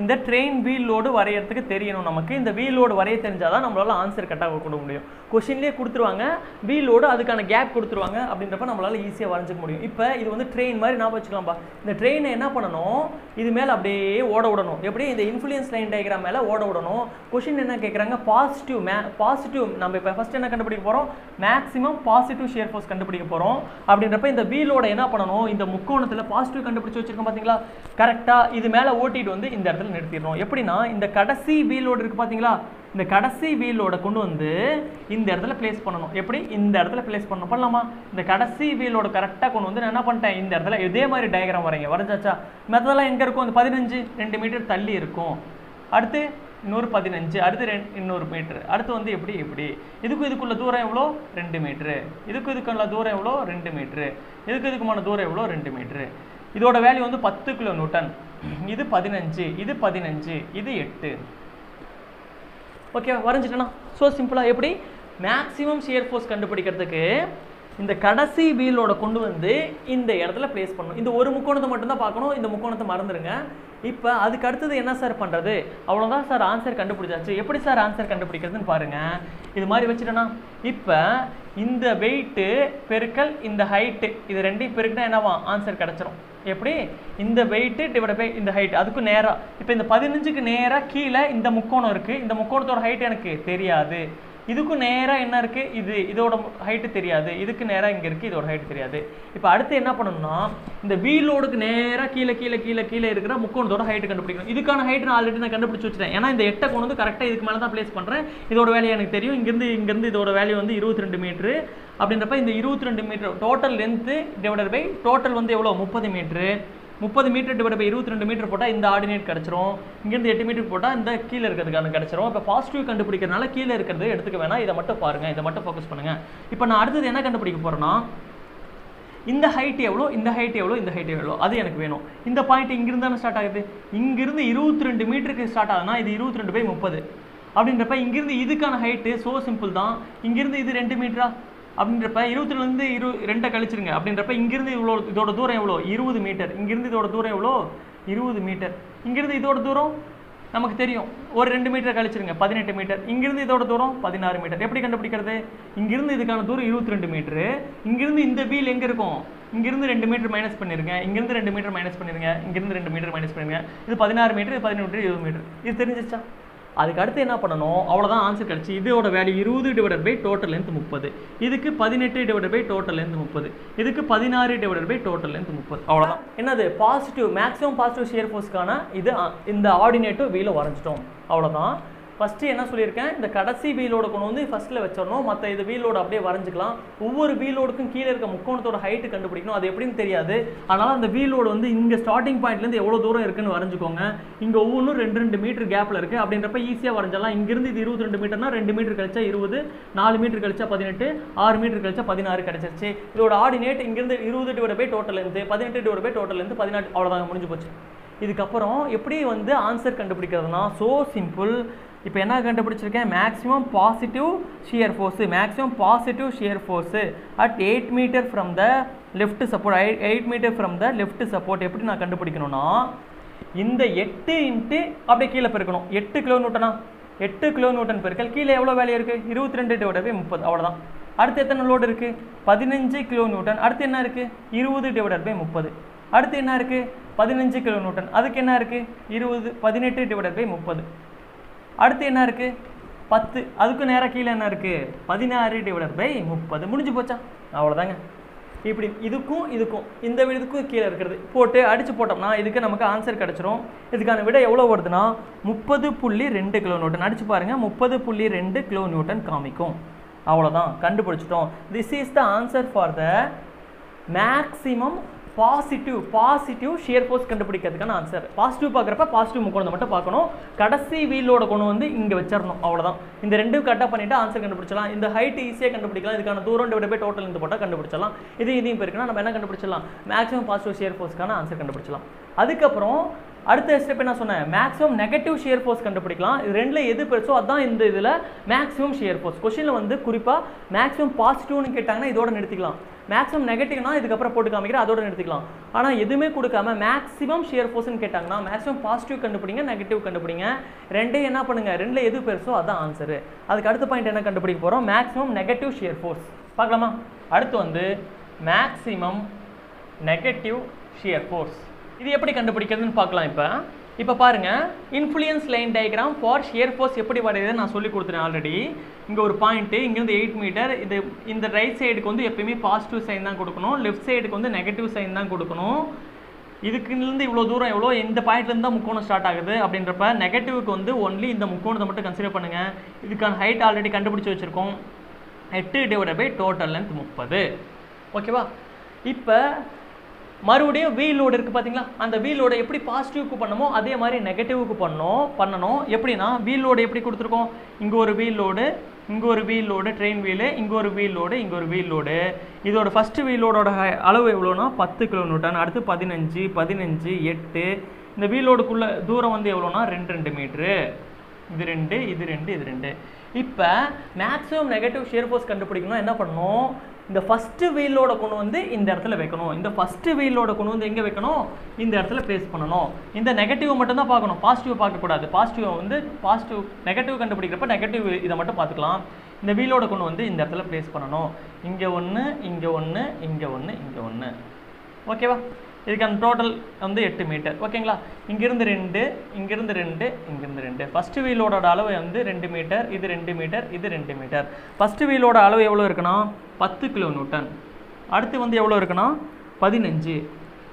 இந்த ட்ரெயின் வீல் லோடு வரையறதுக்கு தெரியணும் நமக்கு. இந்த வீல் லோடு வரைய தெரிஞ்சால் தான் நம்மளால் ஆன்சர் கரெக்டாக கொடுக்க முடியும். கொஷின்லேயே கொடுத்துருவாங்க வீலோடு லோடு அதுக்கான கேப் கொடுத்துருவாங்க அப்படின்றப்ப நம்மளால் ஈஸியாக வரைஞ்சிக்க முடியும். இப்போ இது வந்து ட்ரெயின் மாதிரி நான் வச்சுக்கலாம்ப்பா இந்த ட்ரெயினை என்ன பண்ணணும்? இது மேலே அப்படியே ஓட விடணும். எப்படி இந்த இன்ஃப்ளூயன்ஸ் லைன் டயக்ராம் மேலே ஓட விடணும். கொஷின் என்ன கேட்குறாங்க பாசிட்டிவ் மே பாசிட்டிவ் நம்ம இப்போ ஃபஸ்ட் என்ன கண்டுபிடிக்க போகிறோம் மேக்ஸிமம் பாசிட்டிவ் ஷேர் ஃபோர்ஸ் கண்டுபிடிக்க போகிறோம் அப்படின்றப்ப இந்த வீலோட என்ன பண்ணணும்? இந்த முக்கோணத்தில் பாசிட்டிவ் கண்டுபிடிச்சி வச்சிருக்கோம் பார்த்தீங்களா கரெக்டாக இது மேலே ஓட்டிட்டு வந்து இந்த இடத்துல நிறுத்திடணும். எப்படின்னா இந்த கடைசி வீலோடு இருக்குது பார்த்தீங்களா இந்த கடைசி வீலோட கொண்டு வந்து இந்த இடத்துல பிளேஸ் பண்ணணும். எப்படி? இந்த இடத்துல பிளேஸ் பண்ணணும். பண்ணலாமா? இந்த கடைசி வீலோட கரெக்டாக கொண்டு வந்து நான் என்ன பண்ணிட்டேன்? இந்த இடத்துல இதே மாதிரி டயக்ராம் வரைங்க. வரைஞ்சாச்சா? மெத்ததெல்லாம் எங்கே இருக்கும்? அந்த பதினஞ்சு ரெண்டு மீட்டர் தள்ளி இருக்கும். அடுத்து இன்னொரு பதினஞ்சு அடுத்து ரெண்டு இன்னொரு மீட்ரு அடுத்து வந்து எப்படி எப்படி? இதுக்கும் இதுக்குள்ள தூரம் எவ்வளோ? ரெண்டு மீட்ரு இதுக்கும் இதுக்குள்ள தூரம் எவ்வளோ? ரெண்டு மீட்ரு இதுக்கு இதுக்குமான தூரம் எவ்வளோ? ரெண்டு மீட்ரு இதோட வேல்யூ வந்து பத்து கிலோ நியூட்டன். இது பதினஞ்சு இது பதினஞ்சு இது எட்டு. ஓகேவா வரைஞ்சிட்டேன்னா ஸோ சிம்பிளாக எப்படி? மேக்ஸிமம் ஷியர் ஃபோர்ஸ் கண்டுபிடிக்கிறதுக்கு இந்த கடைசி வீலோட கொண்டு வந்து இந்த இடத்துல பிளேஸ் பண்ணணும். இந்த ஒரு முக்கோணத்தை மட்டும்தான் பார்க்கணும். இந்த முக்கோணத்தை மறந்துடுங்க இப்போ அதுக்கு அடுத்தது என்ன சார் பண்ணுறது அவ்வளோதான் சார் ஆன்சர் கண்டுபிடிச்சாச்சு. எப்படி சார் ஆன்சர் கண்டுபிடிக்கிறதுன்னு பாருங்கள் இது மாதிரி வச்சுட்டேன்னா இப்போ இந்த வெயிட்டு பெருக்கல் இந்த ஹைட்டு இது ரெண்டையும் பெருக்கினா என்னவா? ஆன்சர் கிடச்சிரும். எப்படி? இந்த வெயிட்டு டிவைட் பை இந்த ஹைட் அதுக்கும் நேராக இப்போ இந்த பதினஞ்சுக்கு நேராக கீழே இந்த முக்கோணம் இருக்குது இந்த முக்கோணத்தோட ஹைட் எனக்கு தெரியாது. இதுக்கும் நேராக என்ன இருக்குது இது இதோட ஹைட்டு தெரியாது. இதுக்கு நேராக இங்கே இருக்குது இதோட ஹைட்டு தெரியாது. இப்போ அடுத்து என்ன பண்ணணும்னா இந்த வீலோடுக்கு நேராக கீழே கீழே கீழே கீழே இருக்கிற முக்கோணத்தோட ஹைட்டு கண்டுபிடிக்கணும். இதுக்கான ஹைட் நான் ஆல்ரெடி நான் கண்டுபிடிச்சி வச்சிட்டேன். ஏன்னா இந்த எட்டை கொண்டு வந்து கரெக்டாக இதுக்கு மேலே தான் ப்ளேஸ் பண்ணுறேன் இதோட வேலையை எனக்கு தெரியும். இங்கேருந்து இங்கேருந்து இதோட வேல்யூ வந்து இருபத்தி ரெண்டு மீட்ரு அப்படின்றப்ப இந்த இருபத்தி ரெண்டு metre total length divided by total வந்து எவ்வளோ முப்பது மீட்ரு முப்பது மீட்டர் டிவைட் பை இருபத்தி ரெண்டு மீட்டர் போட்டால் இந்த ஆர்டினேட் கிடச்சிரும். இங்கேருந்து எட்டு மீட்டர் போட்டால் இந்த கீழே இருக்கிறதுக்கான கிடச்சிரும். இப்போ பாசிட்டிவ் கண்டுபிடிக்கிறதுனால கீழே இருக்கிறது எடுத்துக்க வேணாம். இதை மட்டும் பாருங்கள் இதை மட்டும் ஃபோக்கஸ் பண்ணுங்கள் இப்போ நான் அடுத்தது என்ன கண்டுபிடிக்க போகிறேன்னா இந்த ஹைட் எவ்வளோ? இந்த ஹைட் எவ்வளோ? இந்த ஹைட் எவ்வளோ? அது எனக்கு வேணும். இந்த பாயிண்ட் இங்கிருந்து தானே ஸ்டார்ட் ஆகுது? இங்கிருந்து இருபத்தி ரெண்டு மீட்டருக்கு ஸ்டார்ட் ஆகுதுன்னா இது இருபத்தி ரெண்டு பை முப்பது. அப்படின்றப்ப இங்கிருந்து இதுக்கான ஹைட்டு ஸோ சிம்பிள் தான். இங்கிருந்து இது ரெண்டு மீட்டரா? அப்படின்றப்ப இருபத்திலேருந்து இரு ரெண்டை கழிச்சிருங்க. அப்படின்றப்ப இங்கிருந்து இவ்வளோ இதோட தூரம் எவ்வளோ? இருபது மீட்டர். இங்கிருந்து இதோட தூரம் எவ்வளோ? இருபது மீட்டர். இங்கிருந்து இதோட தூரம் நமக்கு தெரியும். ஒரு ரெண்டு மீட்டர் கழிச்சிருங்க. பதினெட்டு மீட்டர். இங்கிருந்து இதோட தூரம் பதினாறு மீட்டர். எப்படி கண்டுபிடிக்கிறது? இங்கிருந்து இதுக்கான தூரம் இருபத்தி ரெண்டு மீட்ரு இங்கிருந்து இந்த வீல் எங்கே இருக்கும்? இங்கிருந்து ரெண்டு மீட்டர் மைனஸ் பண்ணிருங்க. இங்கிருந்து ரெண்டு மீட்டர் மைனஸ் பண்ணிருங்க. இங்கிருந்து ரெண்டு மீட்டர் மைனஸ் பண்ணிருங்க. இது பதினாறு மீட்டர் இது பதினெட்டு மீட்டர் இருபது மீட்டர். இது தெரிஞ்சிச்சா அதுக்கு அடுத்து என்ன பண்ணணும்? அவ்வளோதான் ஆன்சர் கிடச்சி. இதோட வேல்யூ இருபது டிவைடட் பை டோட்டல் லென்த் முப்பது. இதுக்கு பதினெட்டு டிவைடட் பை டோட்டல் லென்த் முப்பது. இதுக்கு பதினாறு டிவைடட் பை டோட்டல் லென்த் முப்பது. அவ்வளோதான் என்னது? பாசிட்டிவ் மேக்ஸிமம் பாசிட்டிவ் ஷியர் ஃபோர்ஸ்க்கான இது இந்த ஆர்டினேட்டிவ் வீல வரைஞ்சிட்டோம். அவ்வளோதான் ஃபஸ்ட்டு என்ன சொல்லியிருக்கேன்? இந்த கடைசி வீலோட கொண்டு வந்து ஃபஸ்ட்டில் வச்சிடணும். மற்ற இது வீலோட அப்படியே வரைஞ்சிக்கலாம். ஒவ்வொரு வீலோடுக்கும் கீழே இருக்க முக்கோணத்தோட ஹைட்டு கண்டுபிடிக்கணும். அது எப்படின்னு தெரியாது. அதனால் அந்த வீலோடு வந்து இங்கே ஸ்டார்டிங் பாயிண்ட்லேருந்து எவ்வளோ தூரம் இருக்குன்னு வரைஞ்சிக்கோங்க. இங்கே ஒவ்வொன்றும் ரெண்டு ரெண்டு மீட்டர் கேப்பில் இருக்குது அப்படின்றப்ப ஈஸியாக வரைஞ்சிடலாம். இங்கேருந்து இது இருபத்தி ரெண்டு மீட்டர்னா ரெண்டு மீட்டர் கழிச்சா இருபது நாலு மீட்டர் கழிச்சா பதினெட்டு ஆறு மீட்டர் கழிச்சா பதினாறு கிடச்சிருச்சு. இதோட ஆர்டினேட் இங்கேருந்து இருபது டிவைட் பை டோட்டல் இருந்து பதினெட்டு டிவைட் பை டோட்டல் இருந்து பதினாறு அவ்வளோதான் முடிஞ்சு போச்சு. இதுக்கப்புறம் எப்படி வந்து ஆன்சர் கண்டுபிடிக்கிறதுனா ஸோ சிம்பிள் இப்போ என்ன கண்டுபிடிச்சிருக்கேன்? Maximum positive shear force maximum positive shear force at eight metre from the left support eight metre from the left support எப்படி நான் கண்டுபிடிக்கணும்னா இந்த எட்டு இன்ட்டு அப்படியே கீழே பெருக்கணும். எட்டு கிலோ நியூட்டனா? எட்டு கிலோ நியூட்டன் பெருக்கல். கீழே எவ்வளோ வேலை இருக்குது இருபத்தி ரெண்டு டிவைட் முப்பது. அவ்வளோதான் அடுத்து எத்தனை லோடு இருக்குது பதினஞ்சு கிலோ நியூட்டன். அடுத்து என்ன இருக்குது இருபது டிவைடட் பை முப்பது. அடுத்து என்ன இருக்குது பதினஞ்சு கிலோ நியூட்டன். அதுக்கு என்ன இருக்குது இருபது பதினெட்டு டிவைடட் பை முப்பது. அடுத்து என்ன இருக்குது பத்து. அதுக்கு நேராக கீழே என்ன இருக்குது பதினாறு டிவைடட் பை முப்பது. முடிஞ்சு போச்சா? அவ்வளோதாங்க இப்படி இதுக்கும் இதுக்கும் இந்த விடுக்கும் கீழே இருக்கிறது. போட்டு அடித்து போட்டோம்னா இதுக்கு நமக்கு ஆன்சர் கிடச்சிரும். இதுக்கான விடை எவ்வளோ வருதுன்னா முப்பது புள்ளி ரெண்டு கிலோ நியூட்டன். அடிச்சு பாருங்கள் முப்பது புள்ளி ரெண்டு கிலோ நியூட்டன் காமிக்கும். அவ்வளோதான் கண்டுபிடிச்சிட்டோம். This is the answer for the maximum positive positive shear force கண்டுபிடிக்கிறதுக்கான answer positive பார்க்குறப்ப பாசிட்டிவ் முக்கோணத்தை மட்டும் பார்க்கணும். கடைசி வீலோட கொண்டு வந்து இங்கே வச்சிடணும் அவ்வளோதான் இந்த ரெண்டும் கரெக்டாக பண்ணிவிட்டு ஆன்சர் கண்டுபிடிச்சலாம் இந்த ஹைட் ஈஸியாக கண்டுபிடிக்கலாம். இதுக்கான தூரம் டிவைட் பை டோட்டல் இந்த போட்டால் கண்டுபிடிச்சலாம் இது இதையும் போயிருக்குன்னா நம்ம என்ன கண்டுபிடிச்சலாம் மேக்ஸிமம் பாசிட்டிவ் ஷியர் ஃபோர்ஸ்க்கான ஆன்சர் கண்டுபிடிச்சலாம் அதுக்கப்புறம் அடுத்த ஸ்டெப் என்ன சொன்னேன்? மேக்ஸிமம் நெகட்டிவ் ஷியர் ஃபோர்ஸ் கண்டுபிடிக்கலாம். இது ரெண்டில் எது பெருசோ அதான் இந்த இதில் மேக்ஸிமம் ஷியர் ஃபோர்ஸ் கொஷினில் வந்து குறிப்பாக மேக்ஸிமம் பாசிட்டிவ்னு கேட்டாங்கன்னா இதோட நிறுத்திக்கலாம். மேக்ஸிமம் நெகட்டிவ்னா இதுக்கப்புறம் போட்டு காமிக்கிறேன் அதோட நிறுத்திக்கலாம். ஆனால் எதுவுமே கொடுக்காம மேக்ஸிமம் ஷியர் ஃபோர்ஸ்னு கேட்டாங்கன்னா மேக்ஸிமம் பாசிட்டிவ் கண்டுபிடிங்க நெகட்டிவ் கண்டுபிடிங்க. ரெண்டே என்ன பண்ணுங்கள் ரெண்டில் எது பெருசோ அதான் ஆன்சரு அதுக்கு அடுத்த பாயிண்ட் என்ன கண்டுபிடிக்க போகிறோம் மேக்ஸிமம் நெகட்டிவ் ஷியர் ஃபோர்ஸ் பார்க்கலாமா? அடுத்து வந்து மேக்ஸிமம் நெகட்டிவ் ஷியர் ஃபோர்ஸ் இது எப்படி கண்டுபிடிக்கிறதுன்னு பார்க்கலாம் இப்போ. இப்போ பாருங்கள் influence line diagram for shear force எப்படி வரையுதுன்னு நான் சொல்லி கொடுத்துட்டேன் ஆல்ரெடி இங்கே ஒரு பாயிண்ட்டு இங்கேருந்து எயிட் மீட்டர் இது இந்த ரைட் சைடுக்கு வந்து எப்பயுமே பாசிட்டிவ் சைன் தான் கொடுக்கணும். லெஃப்ட் சைடுக்கு வந்து நெகட்டிவ் சைன் தான் கொடுக்கணும். இதுக்குலேருந்து இவ்வளோ தூரம் எவ்வளோ இந்த பாயிண்ட்லேருந்து தான் முக்கோணம் ஸ்டார்ட் ஆகுது அப்படின்றப்ப நெகட்டிவ்க்கு வந்து ஒன்லி இந்த முக்கோணத்தை மட்டும் கன்சிடர் பண்ணுங்கள் இதுக்கான ஹைட் ஆல்ரெடி கண்டுபிடிச்சி வச்சுருக்கோம். எட்டு டிவைட் பை டோட்டல் லென்த் முப்பது. ஓகேவா இப்போ மறுபடியும் வீல் லோடு இருக்குது பார்த்தீங்களா அந்த வீல் லோடை எப்படி பாசிட்டிவ்க்கு பண்ணமோ அதே மாதிரி நெகட்டிவ்க்கு பண்ணோம் பண்ணணும். எப்படின்னா வீல் லோடு எப்படி கொடுத்துருக்கோம்? இங்கே ஒரு வீல் லோடு இங்கே ஒரு வீல் லோடு ட்ரெயின் வீலு இங்கே ஒரு வீல் லோடு இங்கே ஒரு வீல் லோடு இதோட ஃபஸ்ட்டு வீல் லோடோட அளவு எவ்வளோனா பத்து கிலோமீட்டர் அடுத்து பதினஞ்சு பதினஞ்சு எட்டு. இந்த வீல் லோடுக்குள்ளே தூரம் வந்து எவ்வளோனா ரெண்டு ரெண்டு மீட்ரு இது ரெண்டு இது ரெண்டு இது ரெண்டு. இப்போ மேக்ஸிமம் நெகட்டிவ் ஷேர் ஃபோர்ஸ் கண்டுபிடிக்கணும் என்ன பண்ணணும்? இந்த ஃபஸ்ட்டு வீலோட கொண்டு வந்து இந்த இடத்துல வைக்கணும். இந்த ஃபஸ்ட்டு வீலோட கொண்டு வந்து எங்கே வைக்கணும்? இந்த இடத்துல ப்ளேஸ் பண்ணணும். இந்த நெகட்டிவ் மட்டும் தான் பார்க்கணும். பாசிட்டிவ் பார்க்கக்கூடாது. பாசிட்டிவ் வந்து பாசிட்டிவ் நெகட்டிவ் கண்டுபிடிக்கிறப்ப நெகட்டிவ் இதை மட்டும் பார்த்துக்கலாம். இந்த வீலோட கொண்டு வந்து இந்த இடத்துல ப்ளேஸ் பண்ணணும். இங்கே ஒன்று இங்கே ஒன்று இங்கே ஒன்று இங்கே ஒன்று ஓகேவா இதுக்கான டோட்டல் வந்து எட்டு மீட்டர் ஓகேங்களா இங்கிருந்து ரெண்டு இங்கிருந்து ரெண்டு இங்கிருந்து ரெண்டு. ஃபஸ்ட்டு வீலோட அளவு வந்து ரெண்டு மீட்டர் இது ரெண்டு மீட்டர் இது ரெண்டு மீட்டர் ஃபஸ்ட்டு வீலோட அளவு எவ்வளோ இருக்குன்னா? பத்து கிலோ நியூட்டன். அடுத்து வந்து எவ்வளோ இருக்குன்னா? பதினஞ்சு.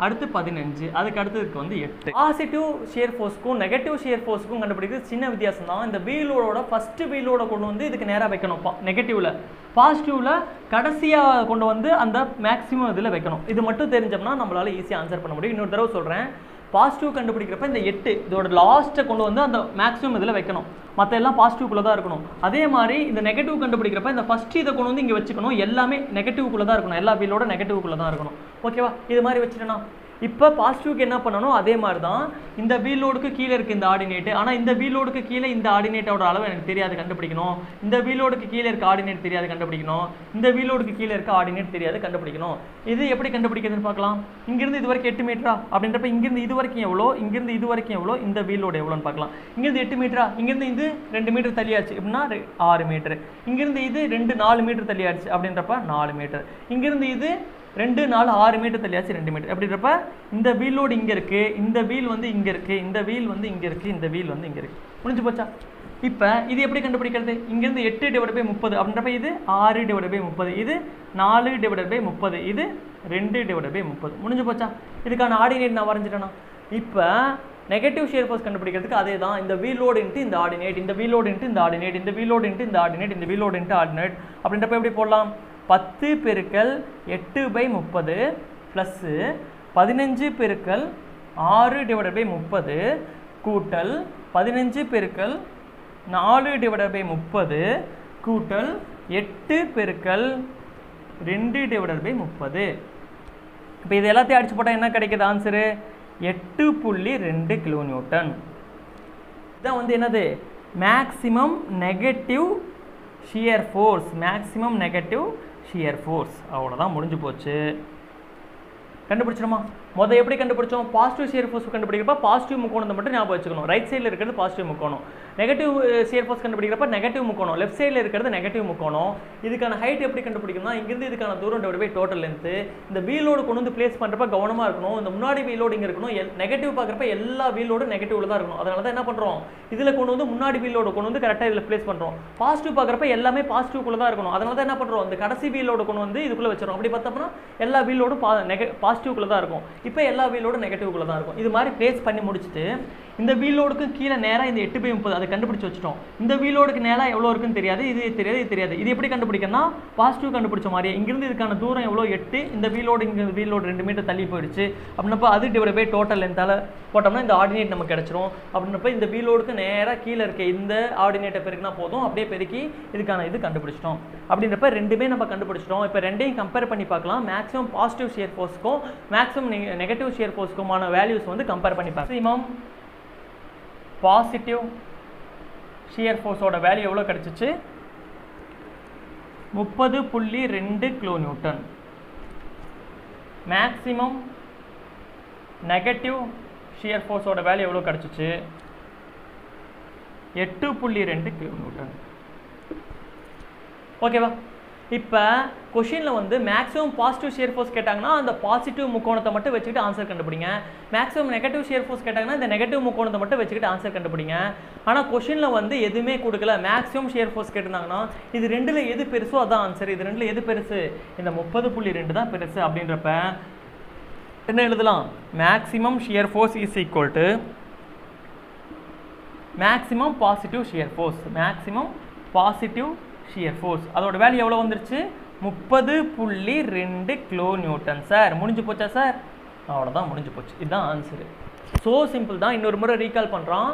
அடுத்து பதினஞ்சு அதுக்கு அடுத்ததுக்கு வந்து எட்டு. பாசிட்டிவ் ஷியர் ஃபோர்ஸ்க்கும் நெகட்டிவ் ஷியர் ஃபோர்ஸ்க்கும் கண்டுபிடிக்கிறது சின்ன வித்தியாசம் தான். இந்த வீலோட ஃபஸ்ட்டு வீலோட கொண்டு வந்து இதுக்கு நேராக வைக்கணும். நெகட்டிவில் பாசிட்டிவில் கடைசியாக கொண்டு வந்து அந்த மேக்ஸிமம் இதில் வைக்கணும். இது மட்டும் தெரிஞ்சோம்னா நம்மளால ஈஸியாக ஆன்சர் பண்ண முடியும். இன்னொரு தடவை சொல்கிறேன் பாசிட்டிவ் கண்டுபிடிக்கிறப்ப இந்த எட்டு இதோட லாஸ்ட்டை கொண்டு வந்து அந்த மேக்ஸிமம் இதில் வைக்கணும். மற்ற எல்லாம் பாசிட்டிவ்குள்ளே தான் இருக்கணும். அதே மாதிரி இந்த நெகட்டிவ் கண்டுபிடிக்கிறப்ப இந்த ஃபஸ்ட் இதை கொண்டு வந்து இங்கே வச்சுக்கணும். எல்லாமே நெகட்டிவ்குள்ளே தான் இருக்கணும். எல்லா பில்லோட நெகட்டிவ்குள்ளே தான் இருக்கணும். ஓகேவா இது மாதிரி வச்சுட்டேன்னா இப்போ பாசிட்டிவ்க்கு என்ன பண்ணணும்? அதே மாதிரி தான் இந்த வீல் லோடுக்கு கீழே இருக்குது இந்த ஆர்டினேட்டு. ஆனால் இந்த வீல் லோடுக்கு கீழே இந்த ஆர்டினேட்டோட அளவு எனக்கு தெரியாது கண்டுபிடிக்கணும். இந்த வீல் லோடுக்கு கீழே இருக்க ஆர்டினேட் தெரியாது கண்டுபிடிக்கணும். இந்த வீலோடுக்கு கீழே இருக்க ஆர்டினேட் தெரியாது கண்டுபிடிக்கணும். இது எப்படி கண்டுபிடிக்கிறதுன்னு பார்க்கலாம். இங்கிருந்து இது வரைக்கும் எட்டு மீட்டரா அப்படின்றப்ப இங்கிருந்து இது வரைக்கும் எவ்வளோ? இங்கிருந்து இது வரைக்கும் எவ்வளோ? இந்த வீல் லோடு எவ்வளோன்னு பார்க்கலாம். இங்கிருந்து எட்டு மீட்டரா இங்கிருந்து இது ரெண்டு மீட்டர் தள்ளியாச்சு. எப்படின்னா ஆறு மீட்டர் இங்கிருந்து இது ரெண்டு நாலு மீட்டர் தள்ளியாச்சு அப்படின்றப்ப நாலு மீட்டர் இங்கிருந்து இது ரெண்டு நாலு ஆறு மீட்டர் தள்ளியாச்சு ரெண்டு மீட்டர். அப்படின்றப்ப இந்த வீலோடு இங்கே இருக்குது இந்த வீல் வந்து இங்கே இருக்குது இந்த வீல் வந்து இங்கே இருக்குது இந்த வீல் வந்து இங்கே இருக்குது முடிஞ்சு போச்சா? இப்போ இது எப்படி கண்டுபிடிக்கிறது? இங்கேருந்து எட்டு டிவைட் பை முப்பது அப்படின்றப்ப இது ஆறு டிவைட் பை முப்பது இது நாலு டிவைட் பை முப்பது இது ரெண்டு டிவைட் பை முப்பது. முடிஞ்சு போச்சா? இதுக்கான ஆர்டினேட் நான் வரைஞ்சிட்டேனா? இப்போ நெகட்டிவ் ஷேர் ஃபோர்ஸ் கண்டுபிடிக்கிறதுக்கு அதே தான் இந்த வீலோடு இன்ட்டு இந்த ஆர்டினேட் இந்த வீலோடு இன்ட்டு இந்த ஆர்டினேட் இந்த வீலோடு இன்ட்டு இந்த ஆர்டினேட் இந்த வீலோடு இன்ட்டு ஆர்டினேட். அப்படின்றப்ப எப்படி போடலாம்? பத்து பெருக்கல் எட்டு பை முப்பது ப்ளஸ்ஸு பதினஞ்சு பெருக்கல் ஆறு டிவைட் பை முப்பது கூட்டல் பதினஞ்சு பெருக்கல் நாலு டிவைட் பை முப்பது கூட்டல் எட்டு பெருக்கல் ரெண்டு டிவைட் பை முப்பது. இப்போ இது எல்லாத்தையும் அடிச்சு போட்டால் என்ன கிடைக்குது ஆன்சரு எட்டு புள்ளி ரெண்டு கிலோ நியூட்டன் இதான் வந்து என்னது? Maximum negative shear force maximum negative shear force அவ்வளோதான் முடிஞ்சு போச்சு. கண்டுபிடிச்சிடுமா? முதல் எப்படி கண்டுபிடிச்சோம்? பாசிட்டிவ் ஷியர் ஃபோர்ஸ் கண்டுபிடிக்கிறப்ப பாசிட்டிவ் முக்கோணத்தை மட்டும் ஞாபகம் வச்சுக்கணும். ரைட் சைடில் இருக்கிறது பாசிட்டிவ் முக்கோணம். நெகட்டிவ் ஷியர் ஃபோர்ஸ் கண்டுபிடிக்கிறப்ப நெகட்டிவ் முக்கோணம். லெஃப்ட் சைடில் இருக்கிறது நெகட்டிவ் முக்கோணம். இதுக்கான ஹைட் எப்படி கண்டுபிடிக்கணும்னா இங்கிருந்து இதுக்கான தூரம் டிவைட் பை டோட்டல் லென்த்து இந்த வீலோடு கொண்டு வந்து பிளேஸ் பண்ணுறப்ப கவனமாக இருக்கணும். இந்த முன்னாடி வீலோடு இங்கே இருக்கணும். நெகட்டிவ் பார்க்குறப்ப எல்லா வீலோடு நெகட்டிவில் தான் இருக்கணும். அதனால தான் என்ன பண்ணுறோம் இதில் கொண்டு வந்து முன்னாடி வீலோடு கொண்டு வந்து கரெக்டாக இதில் பிளேஸ் பண்ணுறோம் பாசிட்டிவ் பார்க்குறப்ப எல்லாமே பாசிட்டிவ்குள்ளே தான் இருக்கணும். அதனால தான் என்ன பண்ணுறோம் இந்த கடைசி வீலோடு கொண்டு வந்து இதுக்குள்ளே வச்சிடும் அப்படி பார்த்தோம்னா எல்லா வீலோடும் பா நெக பாசிட்டிவ்குள்ளே தான் இருக்கும். இப்போ எல்லா வீலோட நெகட்டிவ்குள்ளே தான் இருக்கும். இது மாதிரி பேஸ் பண்ணி முடிச்சுட்டு இந்த வீலோடுக்கு கீழே நேராக இந்த எட்டு பை முப்பது அதை கண்டுபிடிச்சி வச்சுட்டோம். இந்த வீலோடுக்கு நேராக எவ்வளோ இருக்குன்னு தெரியாது இது தெரியாது இது தெரியாது. இது எப்படி கண்டுபிடிக்கணும்னா பாசிட்டிவ் கண்டுபிடிச்ச மாதிரி இங்கிருந்து இதுக்கான தூரம் எவ்வளோ? எட்டு. இந்த வீலோடு இங்கே வீலோடு ரெண்டு மீட்டர் தள்ளி போயிடுச்சு. அப்படின்னப்ப அது டிவைட் பை டோட்டல் லென்த்தால் போட்டோம்னா இந்த ஆர்டினேட் நமக்கு கிடச்சிரும். அப்படின்னப்ப இந்த வீலோடுக்கு நேராக கீழே இருக்க இந்த ஆர்டினேட்டை பெருக்கினா போதும். அப்படியே பெருக்கி இதுக்கான இது கண்டுபிடிச்சிட்டோம். அப்படின்றப்ப ரெண்டுமே நம்ம கண்டுபிடிச்சிட்டோம். இப்போ ரெண்டையும் கம்பேர் பண்ணி பார்க்கலாம். மேக்ஸிமம் பாசிட்டிவ் ஷியர் ஃபோர்ஸ்க்கும் மேக்ஸிமம் நெகட்டிவ் ஷியர் ஃபோர்ஸ்க்குமான வேல்யூஸ் வந்து கம்பேர் பண்ணி பார்க்கலாம். மேக்ஸிமம் பாசிட்டிவ் ஷியர் ஃபோர்ஸோட வேல்யூ எவ்வளோ கிடச்சிச்சு? முப்பது புள்ளி ரெண்டு kilo newton maximum negative shear ஃபோர்ஸோட value எவ்வளோ கிடச்சிச்சு? எட்டு புள்ளி ரெண்டு கிலோ நியூட்டன் ஓகேவா இப்போ கொஷினில் வந்து மேக்ஸிமம் பாசிட்டிவ் ஷேர் ஃபோர்ஸ் கேட்டாங்கன்னா அந்த பாசிட்டிவ் முக்கோணத்தை மட்டும் வச்சுக்கிட்டு ஆன்சர் கண்டுபிடிங்க. மேக்ஸிமம் நெகட்டிவ் ஷேர் ஃபோர்ஸ் கேட்டாங்கன்னா இந்த நெகட்டிவ் முக்கோணத்தை மட்டும் வச்சுக்கிட்டு ஆன்சர் கண்டுபிடிங்க. ஆனால் கொஷினில் வந்து எதுவுமே கொடுக்கல. மேக்ஸிமம் ஷேர் ஃபோர்ஸ் கேட்டிருந்தாங்கன்னா இது ரெண்டில் எது பெருசோ அதான் ஆன்சர் இது ரெண்டில் எது பெருசு? இந்த முப்பது புள்ளி ரெண்டு தான் பெருசு அப்படின்றப்ப என்ன எழுதலாம்? Maximum shear force is equal to maximum positive shear force maximum positive shear force அதோட வேல்யூ எவ்வளோ வந்துருச்சு? முப்பது புள்ளி ரெண்டு கிலோ நியூட்டன் சார் முடிஞ்சு போச்சா சார் அவ்வளோதான் முடிஞ்சு போச்சு. இதுதான் ஆன்சரு ஸோ சிம்பிள் தான். இன்னொரு முறை ரீகால் பண்ணுறான்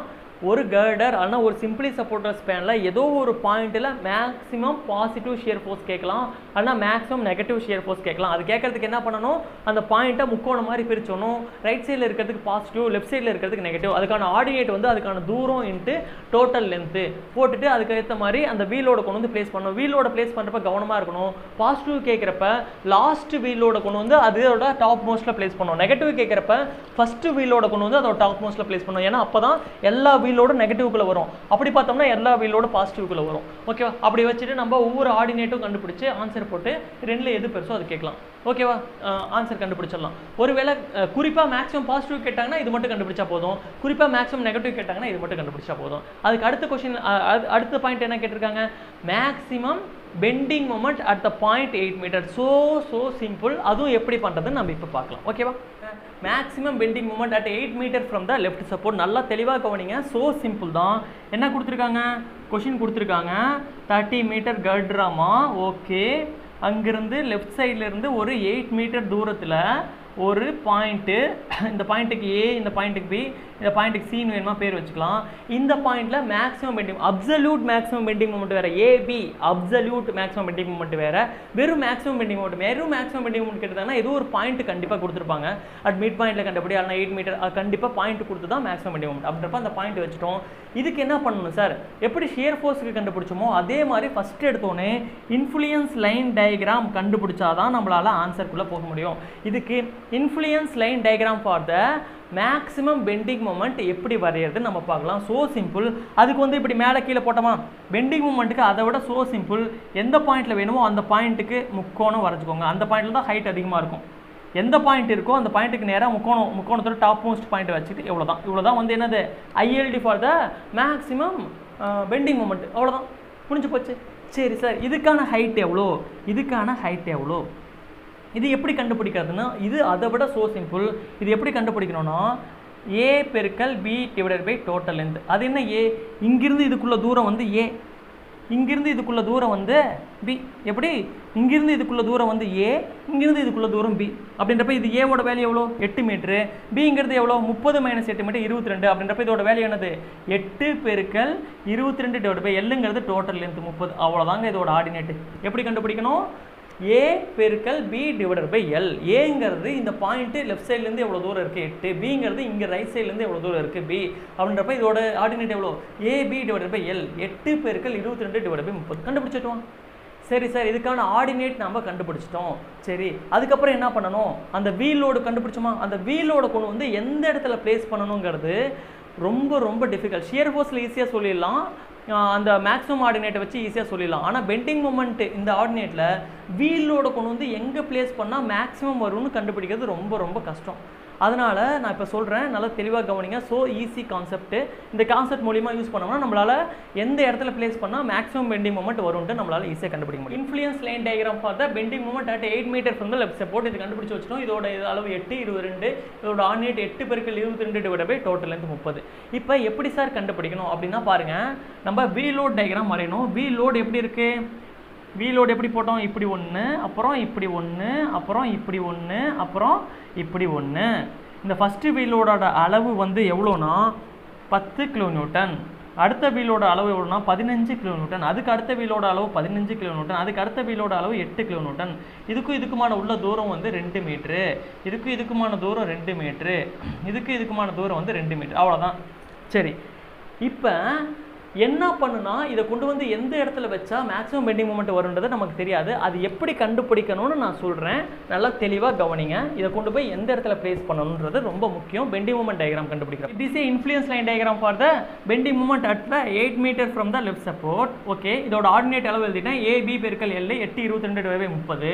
ஒரு கர்டர் ஆனால் ஒரு சிம்பிளி சப்போர்ட்டர் ஸ்பேனில் ஏதோ ஒரு பாயிண்ட்டில் மேக்ஸிமம் பாசிட்டிவ் ஷியர் ஃபோர்ஸ் கேட்கலாம். ஆனால் மேக்ஸிமம் நெகட்டிவ் ஷியர் ஃபோர்ஸ் கேட்கலாம். அது கேட்கறதுக்கு என்ன பண்ணணும்? அந்த பாயிண்ட்டை முக்கோணம் மாதிரி பிரிச்சணும் ரைட் சைடில் இருக்கிறதுக்கு பாசிட்டிவ் லெஃப்ட் சைடில் இருக்கிறதுக்கு நெகட்டிவ் அதுக்கான ஆர்டினேட் வந்து அதுக்கான தூரம் இன்ட்டு டோட்டல் லென்த்து போட்டுட்டு அதுக்கேற்ற மாதிரி அந்த வீலோட கொண்டு வந்து ப்ளேஸ் பண்ணணும். வீலோட ப்ளேஸ் பண்ணுறப்ப கவனமாக இருக்கணும். பாசிட்டிவ் கேட்குறப்ப லாஸ்ட் வீலோட கொண்டு வந்து அதோட டாப் மோஸ்ட்டில் ப்ளேஸ் பண்ணணும். நெகட்டிவ் கேட்குறப்ப ஃபஸ்ட்டு வீலோட கொண்டு வந்து அதோட டாப் மோஸ்ட்டில் ப்ளேஸ் பண்ணணும். ஏன்னா அப்போ தான் எல்லா வீலோட நெகட்டிவ்க்குள்ளே வரும். அப்படி பார்த்தோம்னா எல்லா வீலோட பாசிட்டிவ்க்குள்ளே வரும். ஓகேவா அப்படி வச்சுட்டு நம்ம ஒவ்வொரு ஆர்டினேட்டும் கண்டுபிடிச்சு ஆன்சர் போட்டு ரெண்டில் எது பெருசோ அது கேட்கலாம். ஓகேவா ஆன்சர் கண்டுபிடிச்சிடலாம். ஒருவேளை குறிப்பாக மேக்ஸிமம் பாசிட்டிவ் கேட்டாங்கன்னா இது மட்டும் கண்டுபிடிச்சா போதும். குறிப்பாக மேக்ஸிமம் நெகட்டிவ் கேட்டாங்கன்னா இது மட்டும் கண்டுபிடிச்சா போதும். அதுக்கு அடுத்த கொஷின் அடுத்த பாயிண்ட் என்ன கேட்டிருக்காங்க? Maximum bending moment at the point eight metre so so simple அதுவும் எப்படி பண்ணுறதுன்னு நம்ம இப்போ பார்க்கலாம். ஓகேவா maximum bending moment at eight metre from the left support நல்லா தெளிவாக கவனிங்க ஸோ சிம்பிள் தான். என்ன கொடுத்துருக்காங்க? கொஷின் கொடுத்துருக்காங்க. தேர்ட்டி மீட்டர் கர்ட்ராமா ஓகே அங்கிருந்து லெஃப்ட் சைட்லேருந்து ஒரு எயிட் மீட்டர் தூரத்தில் ஒரு பாயிண்ட்டு இந்த பாயிண்ட்டுக்கு ஏ இந்த பாயிண்ட்டுக்கு பி இந்த பாயிண்ட்டுக்கு சீன் வேணுமா பேர் வச்சுக்கலாம். இந்த பாயிண்ட்டில் maximum bending absolute maximum bending moment வேறு AB absolute maximum bending moment வேறு. வெறும் மேக்ஸிமம் பெண்டிங் மூமெண்ட் வெறும் மேக்ஸிமம் பெண்டிங் மூமெண்ட் கேட்டாங்கன்னா ஏதோ ஒரு பாயிண்ட் கண்டிப்பாக கொடுத்துருப்பாங்க. அட் மிட் பாயிண்ட்டில் கண்டபடி ஆனால் எயிட் மீட்டர் கண்டிப்பாக பாயிண்ட் கொடுத்து தான் மேக்ஸிமம் பெண்டிங் மூமெண்ட் அப்படின்றப்ப அந்த பாயிண்ட் வச்சுட்டோம். இதுக்கு என்ன பண்ணணும் சார் எப்படி ஷியர் ஃபோர்ஸுக்கு கண்டுபிடிச்சோமோ அதே மாதிரி ஃபஸ்ட் எடுத்தோன்னே இன்ஃப்ளூயன்ஸ் லைன் டயக்ராம் கண்டுபிடிச்சாதான் நம்மளால் ஆன்சருக்குள்ளே போக முடியும். இதுக்கு influence line diagram for the maximum bending moment எப்படி வரைகிறது நம்ம பார்க்கலாம். ஸோ சிம்பிள் அதுக்கு வந்து இப்படி மேலே கீழே போட்டோமா? பெண்டிங் மூமெண்ட்டுக்கு அதை விட ஸோ சிம்பிள் எந்த பாயிண்ட்டில் வேணுமோ அந்த பாயிண்ட்டுக்கு முக்கோணம் வரைஞ்சிக்கோங்க. அந்த பாயிண்ட்டில் தான் ஹைட் அதிகமாக இருக்கும். எந்த பாயிண்ட் இருக்கோ அந்த பாயிண்ட்டுக்கு நேராக முக்கோணம் முக்கோணத்தோட டாப் மோஸ்ட் பாயிண்ட் வச்சுட்டு இவ்வளோ தான் இவ்வளோ தான் வந்து என்னது ILD for the maximum bending moment அவ்வளோதான் முடிஞ்சு போச்சு? சரி சார் இதுக்கான ஹைட் எவ்வளோ? இதுக்கான ஹைட் எவ்வளோ? இது எப்படி கண்டுபிடிக்கிறதுன்னா இது அதை விட ஸோ சிம்பிள் இது எப்படி கண்டுபிடிக்கணும்னா ஏ பெருக்கல் B divided by total length அது என்ன ஏ இங்கிருந்து இதுக்குள்ள தூரம் வந்து ஏ இங்கிருந்து இதுக்குள்ள தூரம் வந்து பி எப்படி? இங்கிருந்து இதுக்குள்ள தூரம் வந்து ஏ இங்கிருந்து இதுக்குள்ள தூரம் பி அப்படின்றப்ப இது ஏவோட வேல்யூ எவ்வளோ? எட்டு மீட்ரு பிங்கிறது எவ்வளோ? முப்பது மைனஸ் எட்டு மீட்டர் இருபத்தி ரெண்டு. அப்படின்றப்ப இதோட வேல்யூ என்னது? எட்டு பெருக்கல் இருபத்தி ரெண்டு டிவைட் பை எல்லுங்கிறது டோட்டல் லென்த் முப்பது. அவ்வளோதாங்க இதோட ஆர்டினேட்டு எப்படி கண்டுபிடிக்கணும்? ஏ பெருக்கல் பி டிவைடட் பை எல் ஏங்கிறது இந்த பாயிண்ட்டு லெஃப்ட் சைட்லேருந்து எவ்வளோ தூரம் இருக்குது எட்டு. பிங்கிறது இங்கே ரைட் சைட்லேருந்து எவ்வளோ தூரம் இருக்குது பி அப்படின்றப்ப இதோட ஆர்டினேட் எவ்வளோ A B divided by L எட்டு பெருக்கல் இருபத்தி ரெண்டு டிவைட் பை முப்பது. கண்டுபிடிச்சிட்டோம். சரி சார். இதுக்கான ஆர்டினேட் நம்ம கண்டுபிடிச்சிட்டோம். சரி. அதுக்கப்புறம் என்ன பண்ணணும்? அந்த வீலோடு கண்டுபிடிச்சோமா? அந்த வீலோட கொண்டு வந்து எந்த இடத்துல ப்ளேஸ் பண்ணணுங்கிறது ரொம்ப ரொம்ப டிஃபிகல்ட் ஷியர் ஃபோர்ஸில் ஈஸியாக சொல்லிடலாம். அந்த மேக்ஸிமம் ஆர்டினேட்டை வச்சு ஈஸியாக சொல்லிடலாம். ஆனால் பெண்டிங் மூமெண்ட் இந்த ஆர்டினேட்டில் வீலோட கொண்டு வந்து எங்கே ப்ளேஸ் பண்ணால் மேக்ஸிமம் வரும்னு கண்டுபிடிக்கிறது ரொம்ப ரொம்ப கஷ்டம். அதனால் நான் இப்போ சொல்கிறேன் நல்லா தெளிவாக கவனிங்க. ஸோ ஈஸி கான்செப்ட்டு இந்த கான்செப்ட் மூலிமா யூஸ் பண்ணோம்னா நம்மளால் எந்த இடத்துல ப்ளேஸ் பண்ணால் மேக்ஸிமம் பெண்டிங் மூமெண்ட் வரும்ட்டு நம்மளால் ஈஸியாக கண்டுபிடிக்க முடியும். Influence line diagram for the bending moment at eight metre from the left support இது கண்டுபிடிச்சி வச்சிட்டோம். இதோட இது அளவு எட்டு இருபது ரெண்டு. இதோட ஆர்டினேட் எட்டு பெருக்கள் இருபத்தி ரெண்டு டிவைட் பை டோட்டல் முப்பது. இப்போ எப்படி சார் கண்டுபிடிக்கணும் அப்படின்னா பாருங்கள் நம்ம வி லோட் டயக்ராம் வரையணும். வி லோட் எப்படி இருக்குது வீலோடு எப்படி போட்டோம்? இப்படி ஒன்று அப்புறம் இப்படி ஒன்று அப்புறம் இப்படி ஒன்று அப்புறம் இப்படி ஒன்று இந்த ஃபஸ்ட்டு வீலோடோட அளவு வந்து எவ்வளோனா பத்து கிலோநியூட்டன். அடுத்த வீலோட அளவு எவ்வளோனா பதினஞ்சு கிலோநியூட்டன். அதுக்கு அடுத்த வீலோட அளவு பதினஞ்சு கிலோநியூட்டன். அதுக்கு அடுத்த வீலோட அளவு எட்டு கிலோநியூட்டன். இதுக்கும் இதுக்குமான உள்ள தூரம் வந்து ரெண்டு மீட்ரு. இதுக்கும் இதுக்குமான தூரம் ரெண்டு மீட்ரு. இதுக்கு இதுக்குமான தூரம் வந்து ரெண்டு மீட்ரு. அவ்வளோதான் சரி. இப்போ என்ன பண்ணுனா இதை கொண்டு வந்து எந்த இடத்துல வச்சா மேக்ஸிமம் பெண்டிங் மூமெண்ட் வரும்ன்றது நமக்கு தெரியாது. அது எப்படி கண்டுபிடிக்கணும்னு நான் சொல்கிறேன் நல்லா தெளிவாக கவனிங்க. இதை கொண்டு போய் எந்த இடத்துல பிளேஸ் பண்ணணுன்றது ரொம்ப முக்கியம். பெண்டிங் மூமெண்ட் டயக்ராம் கண்டுபிடிக்கிறோம். It is a influence line diagram for the bending moment at the eight metre from the left support okay இதோட ஆர்டினேட் அளவு எழுதிட்டேன். ஏபி பெருக்கல் எல் எட்டு இருபத்தி ரெண்டு டிவைட் முப்பது.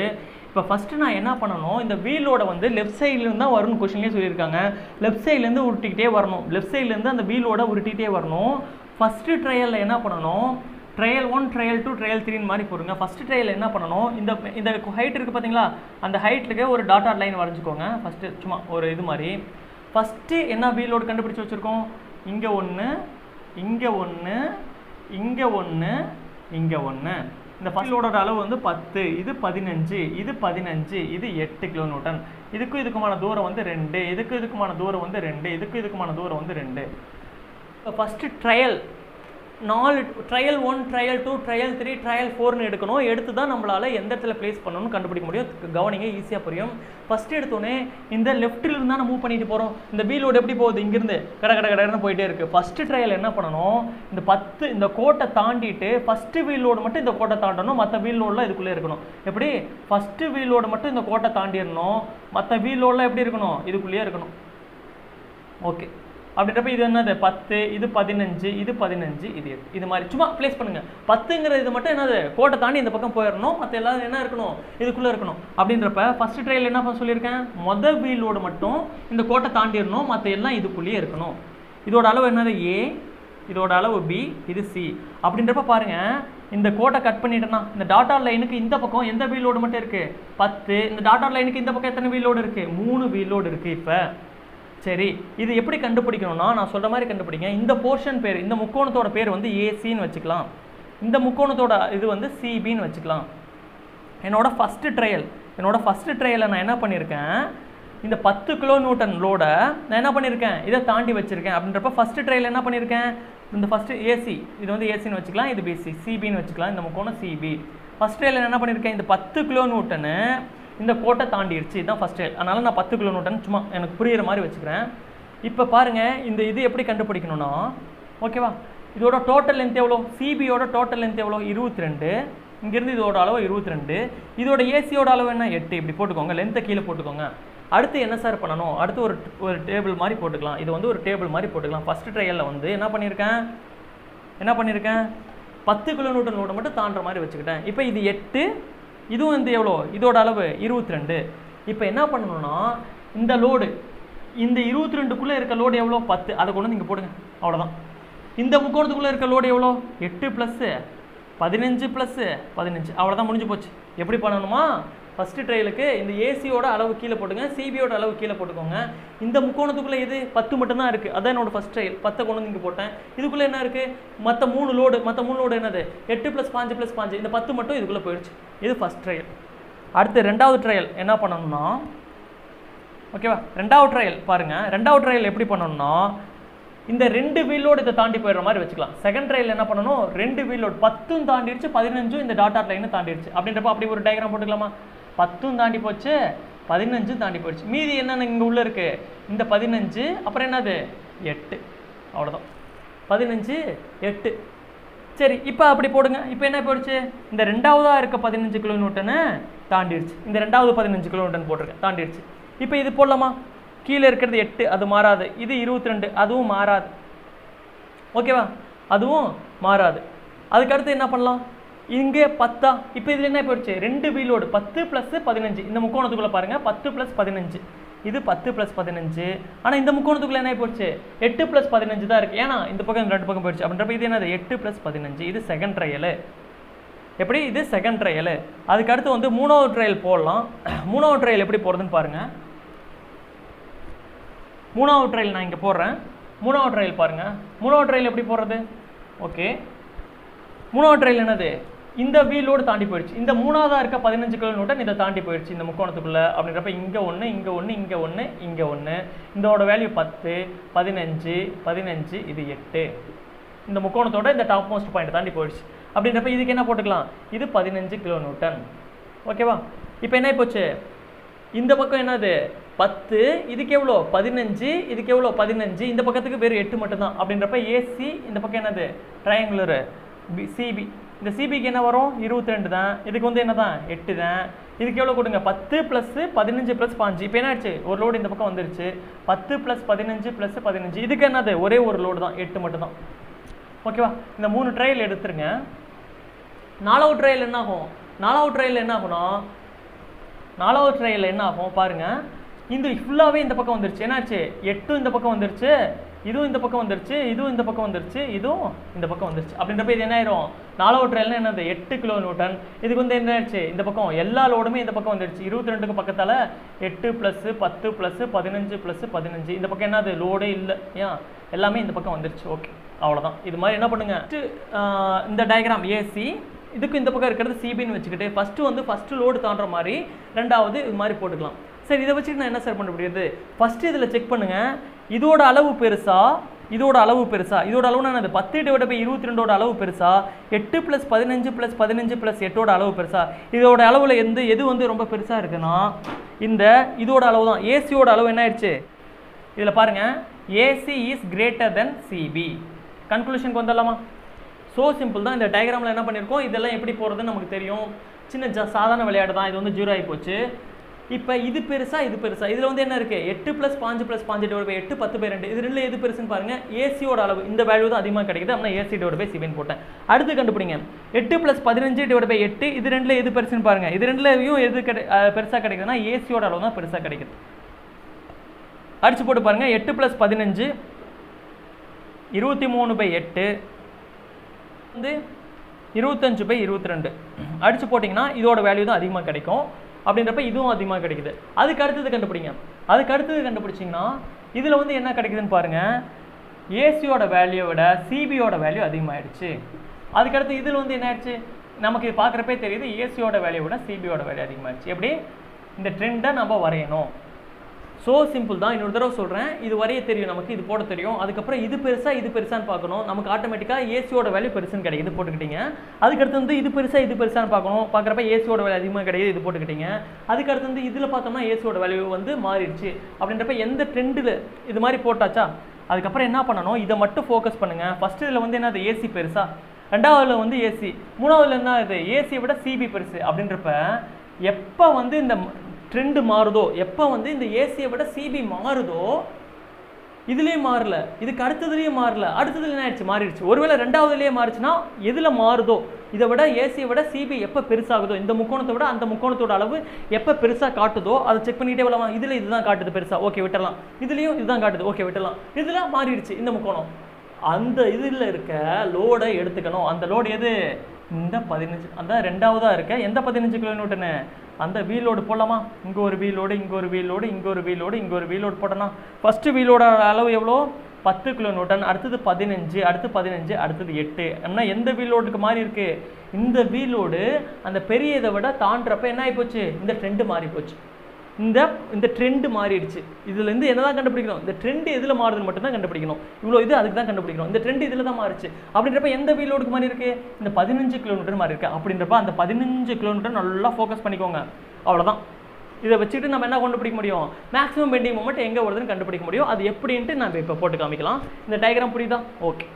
இப்போ ஃபஸ்ட்டு நான் என்ன பண்ணணும்? இந்த வீலோட வந்து லெஃப்ட் சைட்லேருந்து தான் வரும்னு கொஷின்லேயே சொல்லியிருக்காங்க. லெஃப்ட் சைட்லேருந்து உருட்டிக்கிட்டே வரணும். லெஃப்ட் சைட்லேருந்து அந்த வீலோட உருட்டிக்கிட்டே வரணும். ஃபஸ்ட்டு ட்ரையலில் என்ன பண்ணணும்? Trial one trial two trial த்ரீன்னு மாதிரி போடுங்க. ஃபஸ்ட்டு ட்ரையல் என்ன பண்ணணும்? இந்த இந்த ஹைட் இருக்குது பார்த்தீங்களா? அந்த ஹைட்டுக்கு ஒரு டாட்டா லைன் வரைஞ்சிக்கோங்க. ஃபஸ்ட்டு சும்மா ஒரு இது மாதிரி. ஃபஸ்ட்டு என்ன வீலோடு கண்டுபிடிச்சி வச்சுருக்கோம்? இங்கே ஒன்று இங்கே ஒன்று இங்கே ஒன்று இங்கே ஒன்று இந்த ஃபஸ்ட்டோட அளவு வந்து பத்து இது பதினஞ்சு இது பதினஞ்சு இது எட்டு கிலோமீட்டர் இதுக்கும் இதுக்குமான தூரம் வந்து ரெண்டு இதுக்கு இதுக்குமான தூரம் வந்து ரெண்டு இதுக்கு இதுக்குமான தூரம் வந்து ரெண்டு. இப்போ ஃபஸ்ட்டு ட்ரையல் நாலு trial one trial two trial three trial ஃபோர்னு எடுக்கணும். எடுத்து தான் நம்மளால் எந்த இடத்துல ப்ளேஸ் பண்ணணும்னு கண்டுபிடிக்க முடியும். கவனிங்க ஈஸியாக புரியும். ஃபஸ்ட்டு எடுத்தோடனே இந்த லெஃப்ட்டில் இருந்தால் நம்ம மூவ் பண்ணிட்டு போகிறோம் இந்த வீலோடு எப்படி போகுது? இங்கேருந்து கட கட கடன்னு போயிட்டே இருக்குது ஃபஸ்ட்டு ட்ரையல் என்ன பண்ணணும்? இந்த பத்து இந்த கோட்டை தாண்டிட்டு ஃபஸ்ட்டு வீலோடு மட்டும் இந்த கோட்டை தாண்டணும். மற்ற வீல் லோடெலாம் இதுக்குள்ளே இருக்கணும். எப்படி? ஃபஸ்ட்டு வீலோடு மட்டும் இந்த கோட்டை தாண்டிடணும். மற்ற வீல் லோடெலாம் எப்படி இருக்கணும்? இதுக்குள்ளேயே இருக்கணும். ஓகே அப்படின்றப்ப இது என்னது? பத்து இது பதினஞ்சு இது பதினஞ்சு இது எட்டு. இது மாதிரி. சும்மா ப்ளேஸ் பண்ணுங்க. பத்துங்கிறது இது மட்டும் என்னது? கோட்டை தாண்டி இந்த பக்கம் போயிடணும். மற்ற எல்லாரும் என்ன இருக்கணும்? இதுக்குள்ளே இருக்கணும். அப்படின்றப்ப ஃபர்ஸ்ட் ட்ரையல் என்ன பண்ண சொல்லியிருக்கேன்? மொதல் வீலோடு மட்டும் இந்த கோட்டை தாண்டிடணும். மற்ற எல்லாம் இதுக்குள்ளேயே இருக்கணும். இதோட அளவு என்னது? ஏ இதோட அளவு பி இது சி அப்படின்றப்ப பாருங்க. இந்த கோட்டை கட் பண்ணிட்டேன்னா இந்த டாட்டா லைனுக்கு இந்த பக்கம் எந்த வீலோடு மட்டும் இருக்கு? பத்து. இந்த டாட்டா லைனுக்கு இந்த பக்கம் எத்தனை வீலோடு இருக்கு? மூணு வீலோடு இருக்கு இப்போ. சரி இது எப்படி கண்டுபிடிக்கணும்னா நான் சொல்கிற மாதிரி கண்டுபிடிங்க. இந்த போர்ஷன் பேர் இந்த முக்கோணத்தோட பேர் வந்து ஏசின்னு வச்சுக்கலாம். இந்த முக்கோணத்தோட இது வந்து சிபின்னு வச்சுக்கலாம். என்னோடய ஃபஸ்ட்டு ட்ரையல் என்னோடய ஃபஸ்ட்டு ட்ரையலை நான் என்ன பண்ணியிருக்கேன் இந்த பத்து கிலோ நியூட்டன் லோட நான் என்ன பண்ணியிருக்கேன் இதை தாண்டி வச்சுருக்கேன். அப்படின்றப்ப ஃபஸ்ட்டு ட்ரையல் என்ன பண்ணியிருக்கேன் இந்த ஃபஸ்ட்டு ஏசி இது வந்து ஏசின்னு வச்சுக்கலாம் இது பிசி சிபின்னு வச்சுக்கலாம் இந்த முக்கோணம் சிபி ஃபஸ்ட் ட்ரையல் என்ன பண்ணியிருக்கேன் இந்த பத்து கிலோ நியூட்டனு இந்த கோட்டை தாண்டிடுச்சு. இதுதான் ஃபஸ்ட் அதனால் நான் பத்து கிலோ நியூட்டன் சும்மா எனக்கு புரிகிற மாதிரி வச்சுக்கிறேன். இப்போ பாருங்கள் இந்த இது எப்படி கண்டுபிடிக்கணும்னா ஓகேவா இதோட டோட்டல் லென்த் எவ்வளோ? சிபியோட டோட்டல் லென்த் எவ்வளோ? இருபத்தி ரெண்டு இங்கேருந்து இதோட அளவு இருபத்தி ரெண்டு இதோட ஏசியோட அளவு என்ன? எட்டு. இப்படி போட்டுக்கோங்க. லென்த்தை கீழே போட்டுக்கோங்க. அடுத்து என்ன சார் பண்ணணும்? அடுத்து ஒரு ஒரு டேபிள் மாதிரி போட்டுக்கலாம். இது வந்து ஒரு டேபிள் மாதிரி போட்டுக்கலாம். ஃபஸ்ட்டு ட்ரையலில் வந்து என்ன பண்ணியிருக்கேன் என்ன பண்ணியிருக்கேன் பத்து கிலோமீட்டர் லோடு மட்டும் தாண்டுற மாதிரி வச்சுக்கிட்டேன். இப்போ இது எட்டு இதுவும் வந்து எவ்வளோ? இதோட அளவு இருபத்தி ரெண்டு இப்போ என்ன பண்ணணும்னா இந்த லோடு இந்த இருபத்தி ரெண்டுக்குள்ளே இருக்க லோடு எவ்வளோ? பத்து. அதை கொண்டு வந்து போடுங்க. அவ்வளோதான் இந்த முக்கோணத்துக்குள்ளே இருக்க லோடு எவ்வளோ? எட்டு ப்ளஸ்ஸு பதினஞ்சு ப்ளஸ்ஸு பதினஞ்சு. அவ்வளோதான் முடிஞ்சு போச்சு. எப்படி பண்ணணுமா? ஃபஸ்ட்டு ட்ரையலுக்கு இந்த ஏசியோட அளவு கீழே போட்டுங்க சிபியோட அளவு கீழே போட்டுக்கோங்க. இந்த முக்கோணத்துக்குள்ளே இது பத்து மட்டும்தான் இருக்குது அதான் என்னோட ஃபஸ்ட் ட்ரையல் பத்தை கொண்டு வந்து இங்கே போட்டேன். இதுக்குள்ளே என்ன இருக்குது மற்ற மூணு லோடு மற்ற மூணு லோடு என்னது? எட்டு ப்ளஸ் பாஞ்சு ப்ளஸ் பாஞ்சு. இந்த பத்து மட்டும் இதுக்குள்ளே போயிடுச்சு. இது ஃபஸ்ட் ட்ரையல் அடுத்து ரெண்டாவது ட்ரையல் என்ன பண்ணணும்னா ஓகேவா ரெண்டாவது ட்ரையல் பாருங்கள் ரெண்டாவது ட்ரையல் எப்படி பண்ணணும்னா இந்த ரெண்டு வீலோடு இதை தாண்டி போயிடுற மாதிரி வச்சுக்கலாம். செகண்ட் ட்ரையல் என்ன பண்ணணும்? ரெண்டு வீலோடு பத்தும் தாண்டிடுச்சு பதினஞ்சும் இந்த டாட்டா லைனும் தாண்டிடுச்சு. அப்படின்றப்ப அப்படி ஒரு டயக்ராம் போட்டுக்கலாமா? பத்தும் தாண்டி போச்சு பதினஞ்சும் தாண்டி போயிடுச்சு. மீதி என்னென்ன இங்கே உள்ளே இருக்குது இந்த பதினஞ்சு அப்புறம் என்னது? எட்டு. அவ்வளோதான் பதினஞ்சு எட்டு. சரி இப்போ அப்படி போடுங்க. இப்போ என்ன போயிடுச்சு? இந்த ரெண்டாவதாக இருக்க பதினஞ்சு கிலோ நியூட்டனு தாண்டிடுச்சு. இந்த ரெண்டாவது பதினஞ்சு கிலோ நியூட்டன் போட்டிருக்கேன். தாண்டிடுச்சு. இப்போ இது போடலாமா? கீழே இருக்கிறது எட்டு அது மாறாது. இது இருபத்தி ரெண்டு அதுவும் மாறாது. ஓகேவா? அதுவும் மாறாது. அதுக்கு அடுத்து என்ன பண்ணலாம்? இங்கே பத்தா இப்போ இதில் என்ன போயிடுச்சு? ரெண்டு வீலோடு பத்து ப்ளஸ் பதினஞ்சு. இந்த முக்கோணத்துக்குள்ளே பாருங்கள் பத்து ப்ளஸ் பதினஞ்சு. இது பத்து ப்ளஸ் பதினஞ்சு. ஆனால் இந்த முக்கோணத்துக்குள்ளே என்ன போயிடுச்சு எட்டு ப்ளஸ் பதினஞ்சு தான் இருக்குது ஏன்னா இந்த பக்கம் இந்த ரெண்டு பக்கம் போயிடுச்சு. அப்படின்றப்ப இது என்னது? எட்டு ப்ளஸ் பதினஞ்சு. இது செகண்ட் ட்ரையலு எப்படி? இது செகண்ட் ட்ரையலு அதுக்கு அடுத்து வந்து மூணாவது ட்ரையல் போடலாம். மூணாவது ட்ரையல் எப்படி போகிறதுன்னு பாருங்கள் மூணாவது ட்ரையல் நான் இங்கே போடுறேன். மூணாவது ட்ரையல் பாருங்கள் மூணாவது ட்ரையல் எப்படி போடுறது? ஓகே மூணாவது ட்ரையல் என்னது? இந்த வீலோடு தாண்டி போயிடுச்சு. இந்த மூணாவதாக இருக்க பதினஞ்சு கிலோ நியூட்டன் இதை தாண்டி போயிடுச்சு இந்த முக்கோணத்துக்குள்ளே அப்படின்றப்ப இங்கே ஒன்று இங்கே ஒன்று இங்கே ஒன்று இங்கே ஒன்று இதோட வேல்யூ பத்து பதினஞ்சு பதினஞ்சு இது எட்டு. இந்த முக்கோணத்தோட இந்த டாப் மோஸ்ட் பாயிண்ட் தாண்டி போயிடுச்சு. அப்படின்றப்ப இதுக்கு என்ன போட்டுக்கலாம்? இது பதினஞ்சு கிலோ நியூட்டன் ஓகேவா இப்போ என்ன போச்சு? இந்த பக்கம் என்னது? பத்து இதுக்கு எவ்வளோ? பதினஞ்சு இதுக்கு எவ்வளோ? பதினஞ்சு. இந்த பக்கத்துக்கு வெறும் எட்டு மட்டும்தான். அப்படின்றப்ப ஏசி இந்த பக்கம் என்னது? ட்ரையாங்குலரு பி சிபி இந்த சிபிக்கு என்ன வரும்? இருபத்தி ரெண்டு தான். இதுக்கு வந்து என்ன தான் எட்டு தான். இதுக்கு எவ்வளோ கொடுங்க? பத்து ப்ளஸ்ஸு பதினஞ்சு ப்ளஸ் பாஞ்சு. இப்போ என்ன ஆச்சு ஒரு லோடு இந்த பக்கம் வந்துருச்சு. பத்து ப்ளஸ் பதினஞ்சு ப்ளஸ் பதினஞ்சு. இதுக்கு என்னது? ஒரே ஒரு லோடு தான். எட்டு மட்டும் தான் ஓகேவா இந்த மூணு ட்ரையல் எடுத்துருங்க. நாலாவது ட்ரையல் என்ன ஆகும்? நாலாவது ட்ரையல் என்ன ஆகும்னா நாலாவது ட்ரையல் என்ன ஆகும்? பாருங்க. இந்த ஃபுல்லாகவே இந்த பக்கம் வந்துருச்சு. என்னாச்சு? எட்டும் இந்த பக்கம் வந்துருச்சு. இதுவும் இந்த பக்கம் வந்துருச்சு இதுவும் இந்த பக்கம் வந்துருச்சு இதுவும் இந்த பக்கம் வந்துருச்சு. அப்படின்றப்ப இது என்ன ஆயிரும்? நாலாவது ட்ரையல்னா என்னது? எட்டு கிலோ நியூட்டன். இதுக்கு வந்து என்ன ஆயிடுச்சு? இந்த பக்கம் எல்லா லோடுமே இந்த பக்கம் வந்துருச்சு. இருபத்தி ரெண்டுக்கு பக்கத்தால் எட்டு ப்ளஸ் பத்து ப்ளஸ் பதினஞ்சு ப்ளஸ் பதினஞ்சு. இந்த பக்கம் என்னது? லோடே இல்லை. ஏன்? எல்லாமே இந்த பக்கம் வந்துருச்சு. ஓகே அவ்வளோதான் இது மாதிரி என்ன பண்ணுங்க? இந்த டயக்ராம் ஏசி இதுக்கு இந்த பக்கம் இருக்கிறது சிபின்னு வச்சுக்கிட்டு ஃபஸ்ட்டு வந்து ஃபஸ்ட்டு லோடு தாண்டுற மாதிரி ரெண்டாவது இது மாதிரி போட்டுக்கலாம். சரி இதை வச்சுட்டு நான் என்ன சார் பண்ண முடியாது? ஃபஸ்ட்டு இதில் செக் பண்ணுங்கள் இதோட அளவு பெருசா? இதோட அளவு பெருசா? இதோட அளவு என்னது? பத்து டிவைட் பை இருபத்தி ரெண்டோட அளவு பெருசா? எட்டு ப்ளஸ் பதினஞ்சு ப்ளஸ் பதினஞ்சு ப்ளஸ் எட்டோட அளவு பெருசா? இதோட அளவில் எந்த எது வந்து ரொம்ப பெருசாக இருக்குன்னா இந்த இதோட அளவு தான். ஏசியோட அளவு என்ன ஆயிடுச்சு? இதில் பாருங்கள் AC is greater than CB கன்க்ளூஷனுக்கு வந்துடலாமா? ஸோ சிம்பிள் தான். இந்த டயக்ராமில் என்ன பண்ணியிருக்கோம்? இதெல்லாம் எப்படி போகிறதுன்னு நமக்கு தெரியும். சின்ன ஜ சாதாரண விளையாட்டு தான். இது வந்து ஜீரோ ஆகி போச்சு. இப்போ இது பெருசா இது பெருசா. இதில் வந்து என்ன இருக்குது எட்டு ப்ளஸ் பாஞ்சு ப்ளஸ் பாஞ்சு டிவைட் பை எட்டு பத்து பை ரெண்டு. இது ரெண்டு எது பெருசுன்னு பாருங்க. ஏசியோட அளவு. இந்த வேல்யூ தான் அதிகமாக கிடைக்குது. ஆனால் ஏசி டிவைட் பை சிவன் போட்டேன். அடுத்து கண்டுபிடிங்க. எட்டு ப்ளஸ் பதினஞ்சு டிவைட் பை எட்டு இது ரெண்டில் எது பெருசுன்னு பாருங்க. இது ரெண்டுலையும் எது கிடை பெருசாக கிடைக்குதுன்னா ஏசியோட அளவு தான் பெருசாக கிடைக்குது. அடிச்சு போட்டு பாருங்க. எட்டு ப்ளஸ் பதினஞ்சு இருபத்தி மூணு பை எட்டு வந்து இருபத்தஞ்சு பை இருபத்தி ரெண்டு. அடிச்சு போட்டிங்கன்னா இதோட வேல்யூ தான் அதிகமாக கிடைக்கும். அப்படின்றப்ப இதுவும் அதிகமாக கிடைக்குது. அதுக்கு அடுத்தது கண்டுபிடிங்க. அதுக்கு அடுத்தது கண்டுபிடிச்சிங்கன்னா இதில் வந்து என்ன கிடைக்குதுன்னு பாருங்கள் ஏசியோட வேல்யூவை விட சிபியோட வேல்யூ அதிகமாகிடுச்சு அதுக்கடுத்து இதில் வந்து என்ன ஆயிடுச்சு? நமக்கு இது பார்க்குறப்பே தெரியுது ஏசியோட வேல்யூ விட சிபியோட வேல்யூ அதிகமாகிடுச்சு எப்படி? இந்த ட்ரெண்டை நம்ம வரையணும். ஸோ சிம்பிள் தான். இன்னொரு தடவை சொல்கிறேன் இது வரைய தெரியும் நமக்கு. இது போட தெரியும். அதுக்கப்புறம் இது பெருசாக இது பெருசான்னு பார்க்கணும். நமக்கு ஆட்டோமேட்டிக்காக ஏசியோட வேல்யூ பெருசுன்னு கிடைக்குது. போட்டுக்கிட்டீங்க. அதுக்கடுத்து வந்து இது பெருசாக இது பெருசான்னு பார்க்கணும். பார்க்குறப்ப ஏசியோட வேலை அதிகமாக கிடையாது. இது போட்டுக்கிட்டீங்க. அதுக்கடுத்து வந்து இதில் பார்த்தோம்னா ஏசியோட வேல்யூ வந்து மாறிடுச்சு. அப்படின்றப்ப எந்த ட்ரெண்டில் இது மாதிரி போட்டாச்சா? அதுக்கப்புறம் என்ன பண்ணணும்? இதை மட்டும் ஃபோக்கஸ் பண்ணுங்கள் ஃபஸ்ட்டு இதில் வந்து என்னது? ஏசி பெருசா. ரெண்டாவதுல வந்து ஏசி மூணாவதுல என்ன இது? ஏசியை விட சிபி பெருசு. அப்படின்றப்ப எப்போ வந்து இந்த ட்ரெண்டு மாறுதோ எப்போ வந்து இந்த ஏசியை விட சிபி மாறுதோ இதுலேயே மாறல. இதுக்கு அடுத்ததுலேயும் மாறல. அடுத்ததுல என்ன ஆயிடுச்சு? மாறிடுச்சு. ஒருவேளை ரெண்டாவதுலேயே மாறுச்சுன்னா எதில் மாறுதோ இதை விட ஏசியை விட சிபி எப்போ பெருசாகுதோ இந்த முக்கோணத்தை விட அந்த முக்கோணத்தோட அளவு எப்போ பெருசாக காட்டுதோ அதை செக் பண்ணிகிட்டே வரலாம் இதில் இதுதான் காட்டுது பெருசாக ஓகே விட்டலாம் இதுலேயும் இதுதான் காட்டுது. ஓகே விட்டலாம் இதில் மாறிடுச்சு இந்த முக்கோணம். அந்த இதில் இருக்க லோடை எடுத்துக்கணும். அந்த லோடு எது? இந்த பதினஞ்சு அந்த ரெண்டாவதாக இருக்க. எந்த பதினஞ்சு கிலோ அந்த வீலோடு போடலாமா? இங்கே ஒரு வீலோடு இங்கே ஒரு வீலோடு இங்கே ஒரு வீலோடு இங்கே ஒரு வீலோடு போட்டோன்னா ஃபஸ்ட்டு வீலோட அளவு எவ்வளோ? பத்து கிலோ நியூட்டன் அடுத்தது பதினஞ்சு அடுத்து பதினஞ்சு அடுத்தது எட்டு. அப்படின்னா எந்த வீலோடுக்கு மாதிரி இருக்குது இந்த வீலோடு அந்த பெரிய இதை விட தாண்டுறப்ப என்ன ஆகிப்போச்சு இந்த ட்ரெண்டு மாறி போச்சு இந்த இந்த ட்ரெண்டு மாறிடுச்சு. இதுலேருந்து என்ன தான் கண்டுபிடிக்கணும்? இந்த ட்ரெண்டு எதில் மாறுதுன்னு மட்டும் தான் கண்டுபிடிக்கணும். இவ்வளோ இது அதுக்கு தான் கண்டுபிடிக்கணும். இந்த ட்ரெண்ட் இதில் தான் மாறிச்சு. அப்படின்றப்ப எந்த வீலோடுக்கு மாதிரி இருக்குது இந்த பதினஞ்சு கிலோமீட்டர் மாறி இருக்குது அப்படின்றப்ப அந்த பதினஞ்சு கிலோமீட்டர் நல்லா ஃபோக்கஸ் பண்ணிக்கோங்க. அவ்வளோதான் இதை வச்சுட்டு நம்ம என்ன கண்டுபிடிக்க முடியும்? மேக்ஸிமம் பெண்டிங் மூமெண்ட் எங்கே வருதுன்னு கண்டுபிடிக்க முடியும். அது எப்படின்ட்டு நம்ம இப்போ போட்டு காமிக்கலாம். இந்த டயக்ராம் புரியுதா? Okay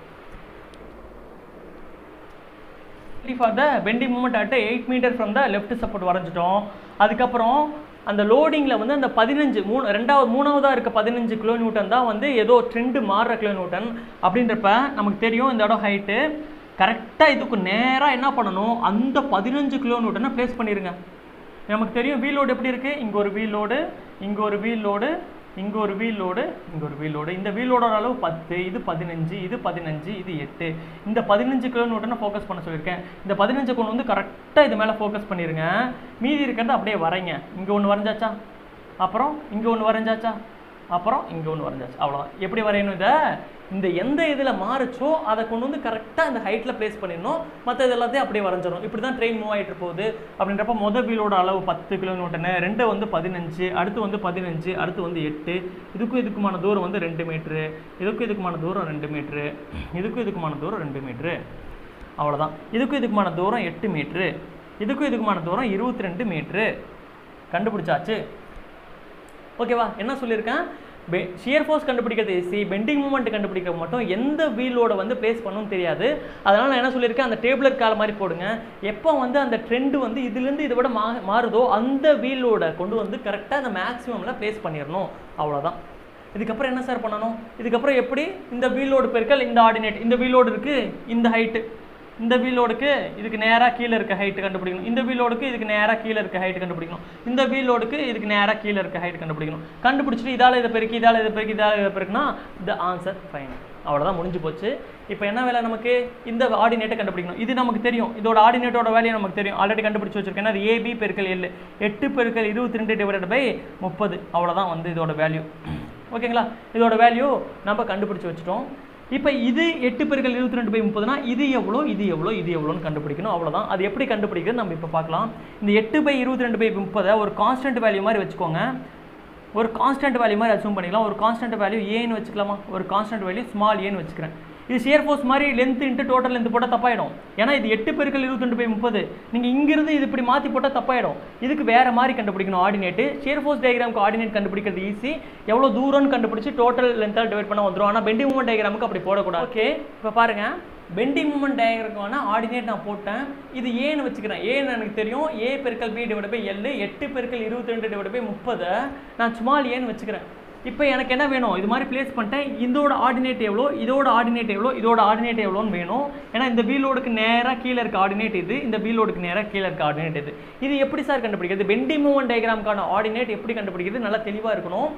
for the bending moment at eight metre from the left support வரைஞ்சிட்டோம். அதுக்கப்புறம் அந்த லோடிங்கில் வந்து அந்த பதினஞ்சு மூணு ரெண்டாவது மூணாவதாக இருக்க பதினஞ்சு கிலோ நியூட்டன் தான் வந்து ஏதோ ட்ரெண்டு மாறுற கிலோ நியூட்டன் அப்படின்றப்ப நமக்கு தெரியும் இந்த இடம் ஹைட்டு கரெக்டாக இதுக்கு நேராக என்ன பண்ணணும்? அந்த பதினஞ்சு கிலோ நியூட்டனை ப்ளேஸ் பண்ணிடுங்க நமக்கு தெரியும் வீல் லோடு எப்படி இருக்குது இங்கே ஒரு வீல் லோடு இங்கே ஒரு வீல் லோடு இங்கே ஒரு வீல் லோடு இங்கே ஒரு வீல் லோடு இந்த வீல் லோடோட அளவு பத்து இது பதினஞ்சு இது பதினஞ்சு இது எட்டு. இந்த பதினஞ்சு கிலோ ஃபோக்கஸ் பண்ண சொல்லியிருக்கேன். இந்த பதினஞ்சு கொண்டு வந்து கரெக்டாக இது மேலே ஃபோக்கஸ் பண்ணிடுங்க மீதி இருக்கிறத அப்படியே வரைங்க. இங்கே ஒன்று வரைஞ்சாச்சா? அப்புறம் இங்கே ஒன்று வரைஞ்சாச்சா? அப்புறம் இங்கே ஒன்று வரைஞ்சாச்சு? அவ்வளோதான் எப்படி வரையணும் இதை? இந்த எந்த இதில் மாறுச்சோ அதை கொண்டு வந்து கரெக்டாக இந்த ஹைட்டில் ப்ளேஸ் பண்ணிடணும். மற்ற இது எல்லாத்தையும் அப்படியே வரைஞ்சிடும் இப்படி தான் ட்ரெயின் மூவ் ஆகிட்டு போகுது. அப்படின்றப்ப மொதல் வீலோட அளவு பத்து கிலோமீட்டர்னு ரெண்டு வந்து பதினஞ்சு அடுத்து வந்து பதினஞ்சு அடுத்து வந்து எட்டு. இதுக்கும் இதுக்குமான தூரம் வந்து ரெண்டு மீட்ரு இதுக்கும் இதுக்குமான தூரம் ரெண்டு மீட்ரு இதுக்கும் இதுக்குமான தூரம் ரெண்டு மீட்ரு அவ்வளோதான் இதுக்கும் இதுக்குமான தூரம் எட்டு மீட்ரு இதுக்கும் இதுக்குமான தூரம் இருபத்தி ரெண்டு மீட்ரு கண்டுபிடிச்சாச்சு. ஓகேவா என்ன சொல்லியிருக்கேன்? பெ ஷியர் ஃபோர்ஸ் கண்டுபிடிக்கிறது ஈஸி பெண்டிங் மூமெண்ட் கண்டுபிடிக்கிறது மட்டும் எந்த வீலோட வந்து ப்ளேஸ் பண்ணணும் தெரியாது. அதனால் நான் என்ன சொல்லியிருக்கேன்? அந்த டேபிளர் கால் மாதிரி போடுங்க. எப்போ வந்து அந்த ட்ரெண்டு வந்து இதுலேருந்து இதை விட மா மாறுதோ அந்த வீலோட கொண்டு வந்து கரெக்டாக அந்த மேக்ஸிமமில் ப்ளேஸ் பண்ணிடணும் அவ்வளோதான் இதுக்கப்புறம் என்ன சார் பண்ணணும்? இதுக்கப்புறம் எப்படி? இந்த வீலோடு பெருக்கல் இந்த ஆர்டினேட் இந்த வீலோடு இருக்குது இந்த ஹைட்டு இந்த வீலோடுக்கு இதுக்கு நேராக கீழே இருக்க ஹைட் கண்டுபிடிக்கணும். இந்த வீலோடுக்கு இதுக்கு நேராக கீழே இருக்க ஹைட் கண்டுபிடிக்கணும். இந்த வீலோடுக்கு இதுக்கு நேராக கீழே இருக்க ஹைட் கண்டுபிடிக்கணும். கண்டுபிடிச்சிட்டு இதால் இதை பெருக்கி இதால் இதை பெருக்கி இதால் இதை பெருக்குனா த ஆன்சர் ஃபைன் அவ்வளோதான் முடிஞ்சு போச்சு. இப்போ என்ன வேலை நமக்கு? இந்த ஆர்டினேட்டை கண்டுபிடிக்கணும். இது நமக்கு தெரியும். இதோட ஆர்டினேட்டோட வேல்யூ நமக்கு தெரியும். ஆல்ரெடி கண்டுபிடிச்சி வச்சிருக்கேன். அது ஏபி பெருக்கல் எல் எட்டு பெருக்கல் இருபத்தி ரெண்டு டிவைடட் பை முப்பது. அவ்வளோதான் வந்து இதோட வேல்யூ ஓகேங்களா இதோட வேல்யூ நம்ம கண்டுபிடிச்சி வச்சுட்டோம். இப்போ இது எட்டு பெருக்கள் இருபத்தி ரெண்டு பை முப்பதுனா இது எவ்வளோ இது எவ்வளோ இது எவ்வளோன்னு கண்டுபிடிக்கணும். அவ்வளோதான் அது எப்படி கண்டுபிடிக்கிறது? நம்ம இப்போ பார்க்கலாம். இந்த எட்டு பை இருபத்தி ரெண்டு பை முப்பதை ஒரு கான்ஸ்டன்ட் வேல்யூ மாதிரி வச்சுக்கோங்க. ஒரு கான்ஸ்டன்ட் வேல்யூ மாதிரி அசூம் பண்ணிக்கலாம். ஒரு கான்ஸ்டன்ட் வேல்யூ ஏன்னு வச்சுக்கலாமா? ஒரு கான்ஸ்டன்ட் வேல்யூ ஸ்மால் ஏன்னு வச்சுக்கிறேன். இது ஷேர் ஃபோர்ஸ் மாதிரி லென்த் இன்ட்டு டோட்டல் லென்த் போட்டால் தப்பாயிடும். ஏன்னா இது எட்டு பெருக்கள் இருபத்தெண்டு பை முப்பது. நீங்கள் இங்கிருந்து இது இப்படி மாற்றி போட்டால் தப்பாயிடும். இதுக்கு வேறு மாதிரி கண்டுபிடிக்கணும். ஆர்டினேட்டு ஷேர் ஃபோர்ஸ் டயக்ராமுக்கு ஆர்டினேட் கண்டுபிடிக்கிறது ஈஸி எவ்வளோ தூரம்னு கண்டுபிடிச்சி டோட்டல் லென்த்தால் டிவைட் பண்ண வந்துடும் ஆனால் பெண்டிங் மூமெண்ட் டயக்ராமுக்கு அப்படி போடக்கூடாது. ஓகே இப்போ பாருங்கள் பெண்டிங் மூமெண்ட் டயக்ராமுக்கான ஆர்டினேட் நான் போட்டேன். இது ஏன்னு வச்சுக்கிறேன். ஏன்னு எனக்கு தெரியும். ஏ பெருக்கல் பி டிவைட் பை எல்லு எட்டு பெருக்கல் இருபத்தி ரெண்டு டிவைட் பை முப்பதை. நான் ஸ்மால் ஏன்னு வச்சுக்கிறேன். இப்போ எனக்கு என்ன வேணும்? இது மாதிரி ப்ளேஸ் பண்ணிட்டேன். இதோட ஆர்டினேட் எவ்வளோ? இதோட ஆர்டினேட் எவ்வளோ? இதோட ஆர்டினேட் எவ்வளோன்னு வேணும். ஏன்னா இந்த வீலோடுக்கு நேராக கீழே இருக்க ஆர்டினேட் இது. இந்த வீலோடுக்கு நேராக கீழே இருக்க ஆர்டினேட் இது. இது எப்படி சார் கண்டுபிடிக்கிறது? பெண்டிங் மூமெண்ட் டயக்ராமுக்கான ஆர்டினேட் எப்படி கண்டுபிடிக்கிறது? நல்லா தெளிவாக இருக்கணும்.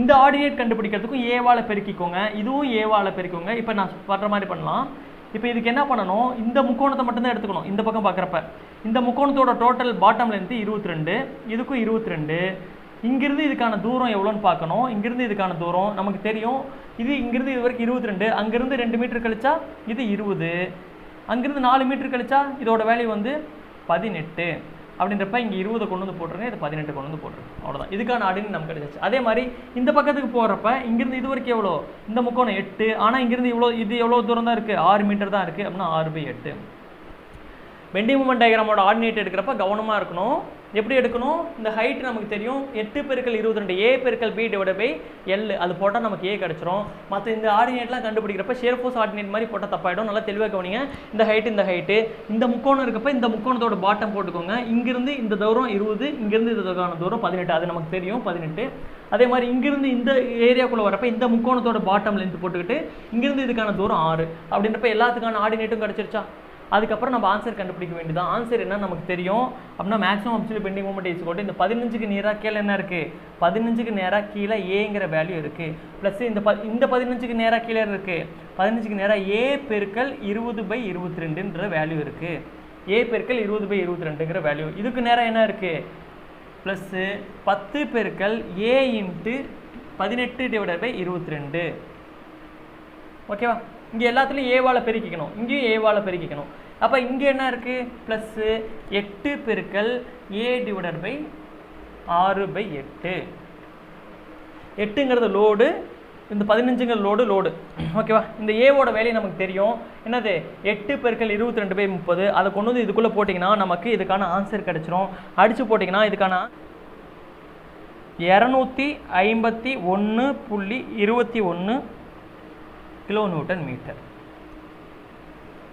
இந்த ஆர்டினேட் கண்டுபிடிக்கிறதுக்கும் ஏவால பெருக்கிக்கோங்க. இதுவும் ஏவால பெருக்கிக்கோங்க இப்போ நான் பண்ணுற மாதிரி பண்ணலாம். இப்போ இதுக்கு என்ன பண்ணணும்? இந்த முக்கோணத்தை மட்டும்தான் எடுத்துக்கணும் இந்த பக்கம் பார்க்குறப்ப. இந்த முக்கோணத்தோட டோட்டல் பாட்டம் லென்த்து இருபத்தி ரெண்டு இதுக்கும் இருபத்தி ரெண்டு இங்கிருந்து இதுக்கான தூரம் எவ்வளோன்னு பார்க்கணும். இங்கிருந்து இதுக்கான தூரம் நமக்கு தெரியும். இது இங்கிருந்து இது வரைக்கும் இருபத்தி ரெண்டு அங்கேருந்து ரெண்டு மீட்டர் கழிச்சா இது இருபது. அங்கிருந்து நாலு மீட்டர் கழிச்சா இதோட வேல்யூ வந்து பதினெட்டு. அப்படின்றப்ப இங்கே இருபது கொண்டு வந்து போட்டுருங்க இது பதினெட்டு கொண்டு வந்து போட்டுருங்க அவ்வளோதான் இதுக்கான அடின்னு நமக்கு கிடைச்சிச்சு. அதே மாதிரி இந்த பக்கத்துக்கு போகிறப்ப இங்கிருந்து இது வரைக்கும் எவ்வளோ இந்த முக்கோணம் எட்டு. ஆனால் இங்கிருந்து இவ்வளோ இது எவ்வளோ தூரம் தான் இருக்குது ஆறு மீட்டர் தான் இருக்குது அப்படின்னா ஆறு பை எட்டு. பெண்டி மூமெண்ட் டயக்ராமோட ஆர்டினேட் எடுக்கிறப்ப கவனமாக இருக்கணும். எப்படி எடுக்கணும்? இந்த ஹைட் நமக்கு தெரியும். எட்டு பெருக்கள் இருபத்தி ரெண்டு ஏ பெருக்கள் பி டிவைட் பை எல் அது போட்டால் நமக்கு ஏ கிடச்சிரும். மற்ற இந்த ஆர்டினேட்லாம் கண்டுபிடிக்கிறப்ப ஷேர்ஃபோஸ் ஆர்டினேட் மாதிரி போட்டால் தப்பாயிடும். நல்லா தெளிவாக கவனிங்க. இந்த ஹைட் இந்த ஹைட்டு இந்த முக்கோணம் இருக்கப்ப இந்த முக்கோணத்தோட பாட்டம் போட்டுக்கோங்க. இங்கிருந்து இந்த தூரம் இருபது இங்கிருந்து இந்த தூரம் தூரம் பதினெட்டு. அது நமக்கு தெரியும் பதினெட்டு. அதே மாதிரி இங்கிருந்து இந்த ஏரியாக்குள்ளே வரப்ப இந்த முக்கோணத்தோட பாட்டம் லென்த் போட்டுக்கிட்டு இங்கிருந்து இதுக்கான தூரம் ஆறு. அப்படின்றப்ப எல்லாத்துக்கான ஆர்டினேட்டும் கிடச்சிருச்சா? அதுக்கப்புறம் நம்ம ஆன்சர் கண்டுபிடிக்க வேண்டியதான் ஆன்சர் என்ன நமக்கு தெரியும்? அப்படின்னா maximum absolute bending moment is கோட்டு இந்த பதினஞ்சுக்கு நேராக கீழே என்ன இருக்குது பதினஞ்சுக்கு நேராக கீழே ஏங்கிற வேல்யூ இருக்குது ப்ளஸ் இந்த ப இந்த பதினஞ்சுக்கு நேராக கீழே இருக்குது பதினஞ்சுக்கு நேராக ஏ பெருக்கல் இருபது பை இருபத்தி ரெண்டுன்ற வேல்யூ இருக்குது ஏ பெருக்கல் இருபது பை இருபத்தி ரெண்டுங்கிற வேல்யூ இதுக்கு நேராக என்ன இருக்குது ப்ளஸ்ஸு பத்து பெருக்கல் ஏ இன்ட்டு பதினெட்டு டிவைடட் பை இருபத்தி ரெண்டு ஓகேவா இங்கே எல்லாத்துலேயும் ஏவால் பெருக்கிக்கணும். இங்கேயும் ஏவால் பெருக்கிக்கணும். அப்போ இங்கே என்ன இருக்குது ப்ளஸ்ஸு எட்டு பெருக்கல் ஏ டிவைடட் பை ஆறு பை எட்டு. எட்டுங்கிறது லோடு இந்த பதினஞ்சுங்கிற லோடு லோடு ஓகேவா இந்த ஏவோட வேலையை நமக்கு தெரியும். என்னது? எட்டு பெருக்கள் இருபத்தி ரெண்டு பை முப்பது. அதை கொண்டு வந்து இதுக்குள்ளே போட்டிங்கன்னா நமக்கு இதுக்கான ஆன்சர் கிடச்சிரும். அடித்து போட்டிங்கன்னா இதுக்கான இரநூத்தி ஐம்பத்தி ஒன்று புள்ளி இருபத்தி ஒன்று கிலோ நியூட்டன் மீட்டர்.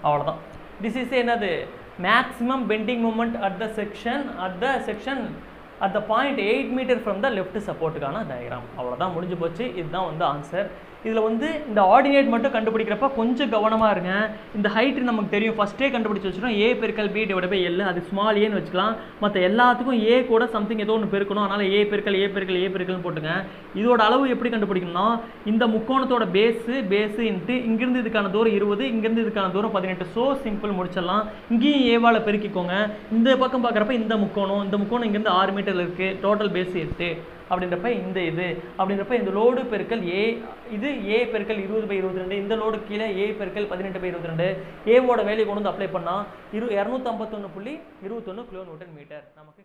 அவ்வளோதான் திஸ் இஸ் என்னது? Maximum bending moment at the section at the section at the point eight metre from the left சப்போர்ட்டுக்கான diagram அவ்வளோதான் முடிஞ்சு போச்சு. இதுதான் வந்து ஆன்சர் இதில் வந்து இந்த ஆர்டினேட் மட்டும் கண்டுபிடிக்கிறப்ப கொஞ்சம் கவனமாக இருங்க. இந்த ஹைட் நமக்கு தெரியும். ஃபஸ்ட்டே கண்டுபிடிச்சி வச்சிடும் ஏ பெருக்கல் பி டிவைட் பை எல் அது ஸ்மால் ஏன்னு வச்சுக்கலாம். மற்ற எல்லாத்துக்கும் ஏ கூட சம்திங் ஏதோ ஒன்று பெருக்கணும். அதனால் ஏ பெருக்கல் ஏ பெருக்கல் ஏ பெருக்கல்னு போட்டுங்க. இதோட அளவு எப்படி கண்டுபிடிக்கணும்னா இந்த முக்கோணத்தோட பேஸு பேஸு இன்ட்டு இங்கிருந்து இதுக்கான தூரம் இருபது இங்கிருந்து இதுக்கான தூரம் பதினெட்டு. ஸோ சிம்பிள் முடிச்சிடலாம். இங்கேயும் ஏவால் பெருக்கிக்கோங்க. இந்த பக்கம் பார்க்குறப்ப இந்த முக்கோணம் இந்த முக்கோணம் இங்கேருந்து ஆறு மீட்டர் இருக்குது டோட்டல் பேஸ் எட்டு. அப்படின்றப்ப இந்த இது அப்படின்றப்ப இந்த லோடு பெருக்கல் ஏ இது ஏ பெருக்கல் இருபது பை இருபத்தி ரெண்டு இந்த லோடு கீழே ஏ பெருக்கல் பதினெட்டு பை இருபத்தி ரெண்டு ஏவோட வேலையை கொண்டு வந்து அப்ளை பண்ணால் இரு இரநூத்தம்பத்தொன்று புள்ளி இருபத்தொன்று கிலோ நியூட்டன் மீட்டர் நமக்கு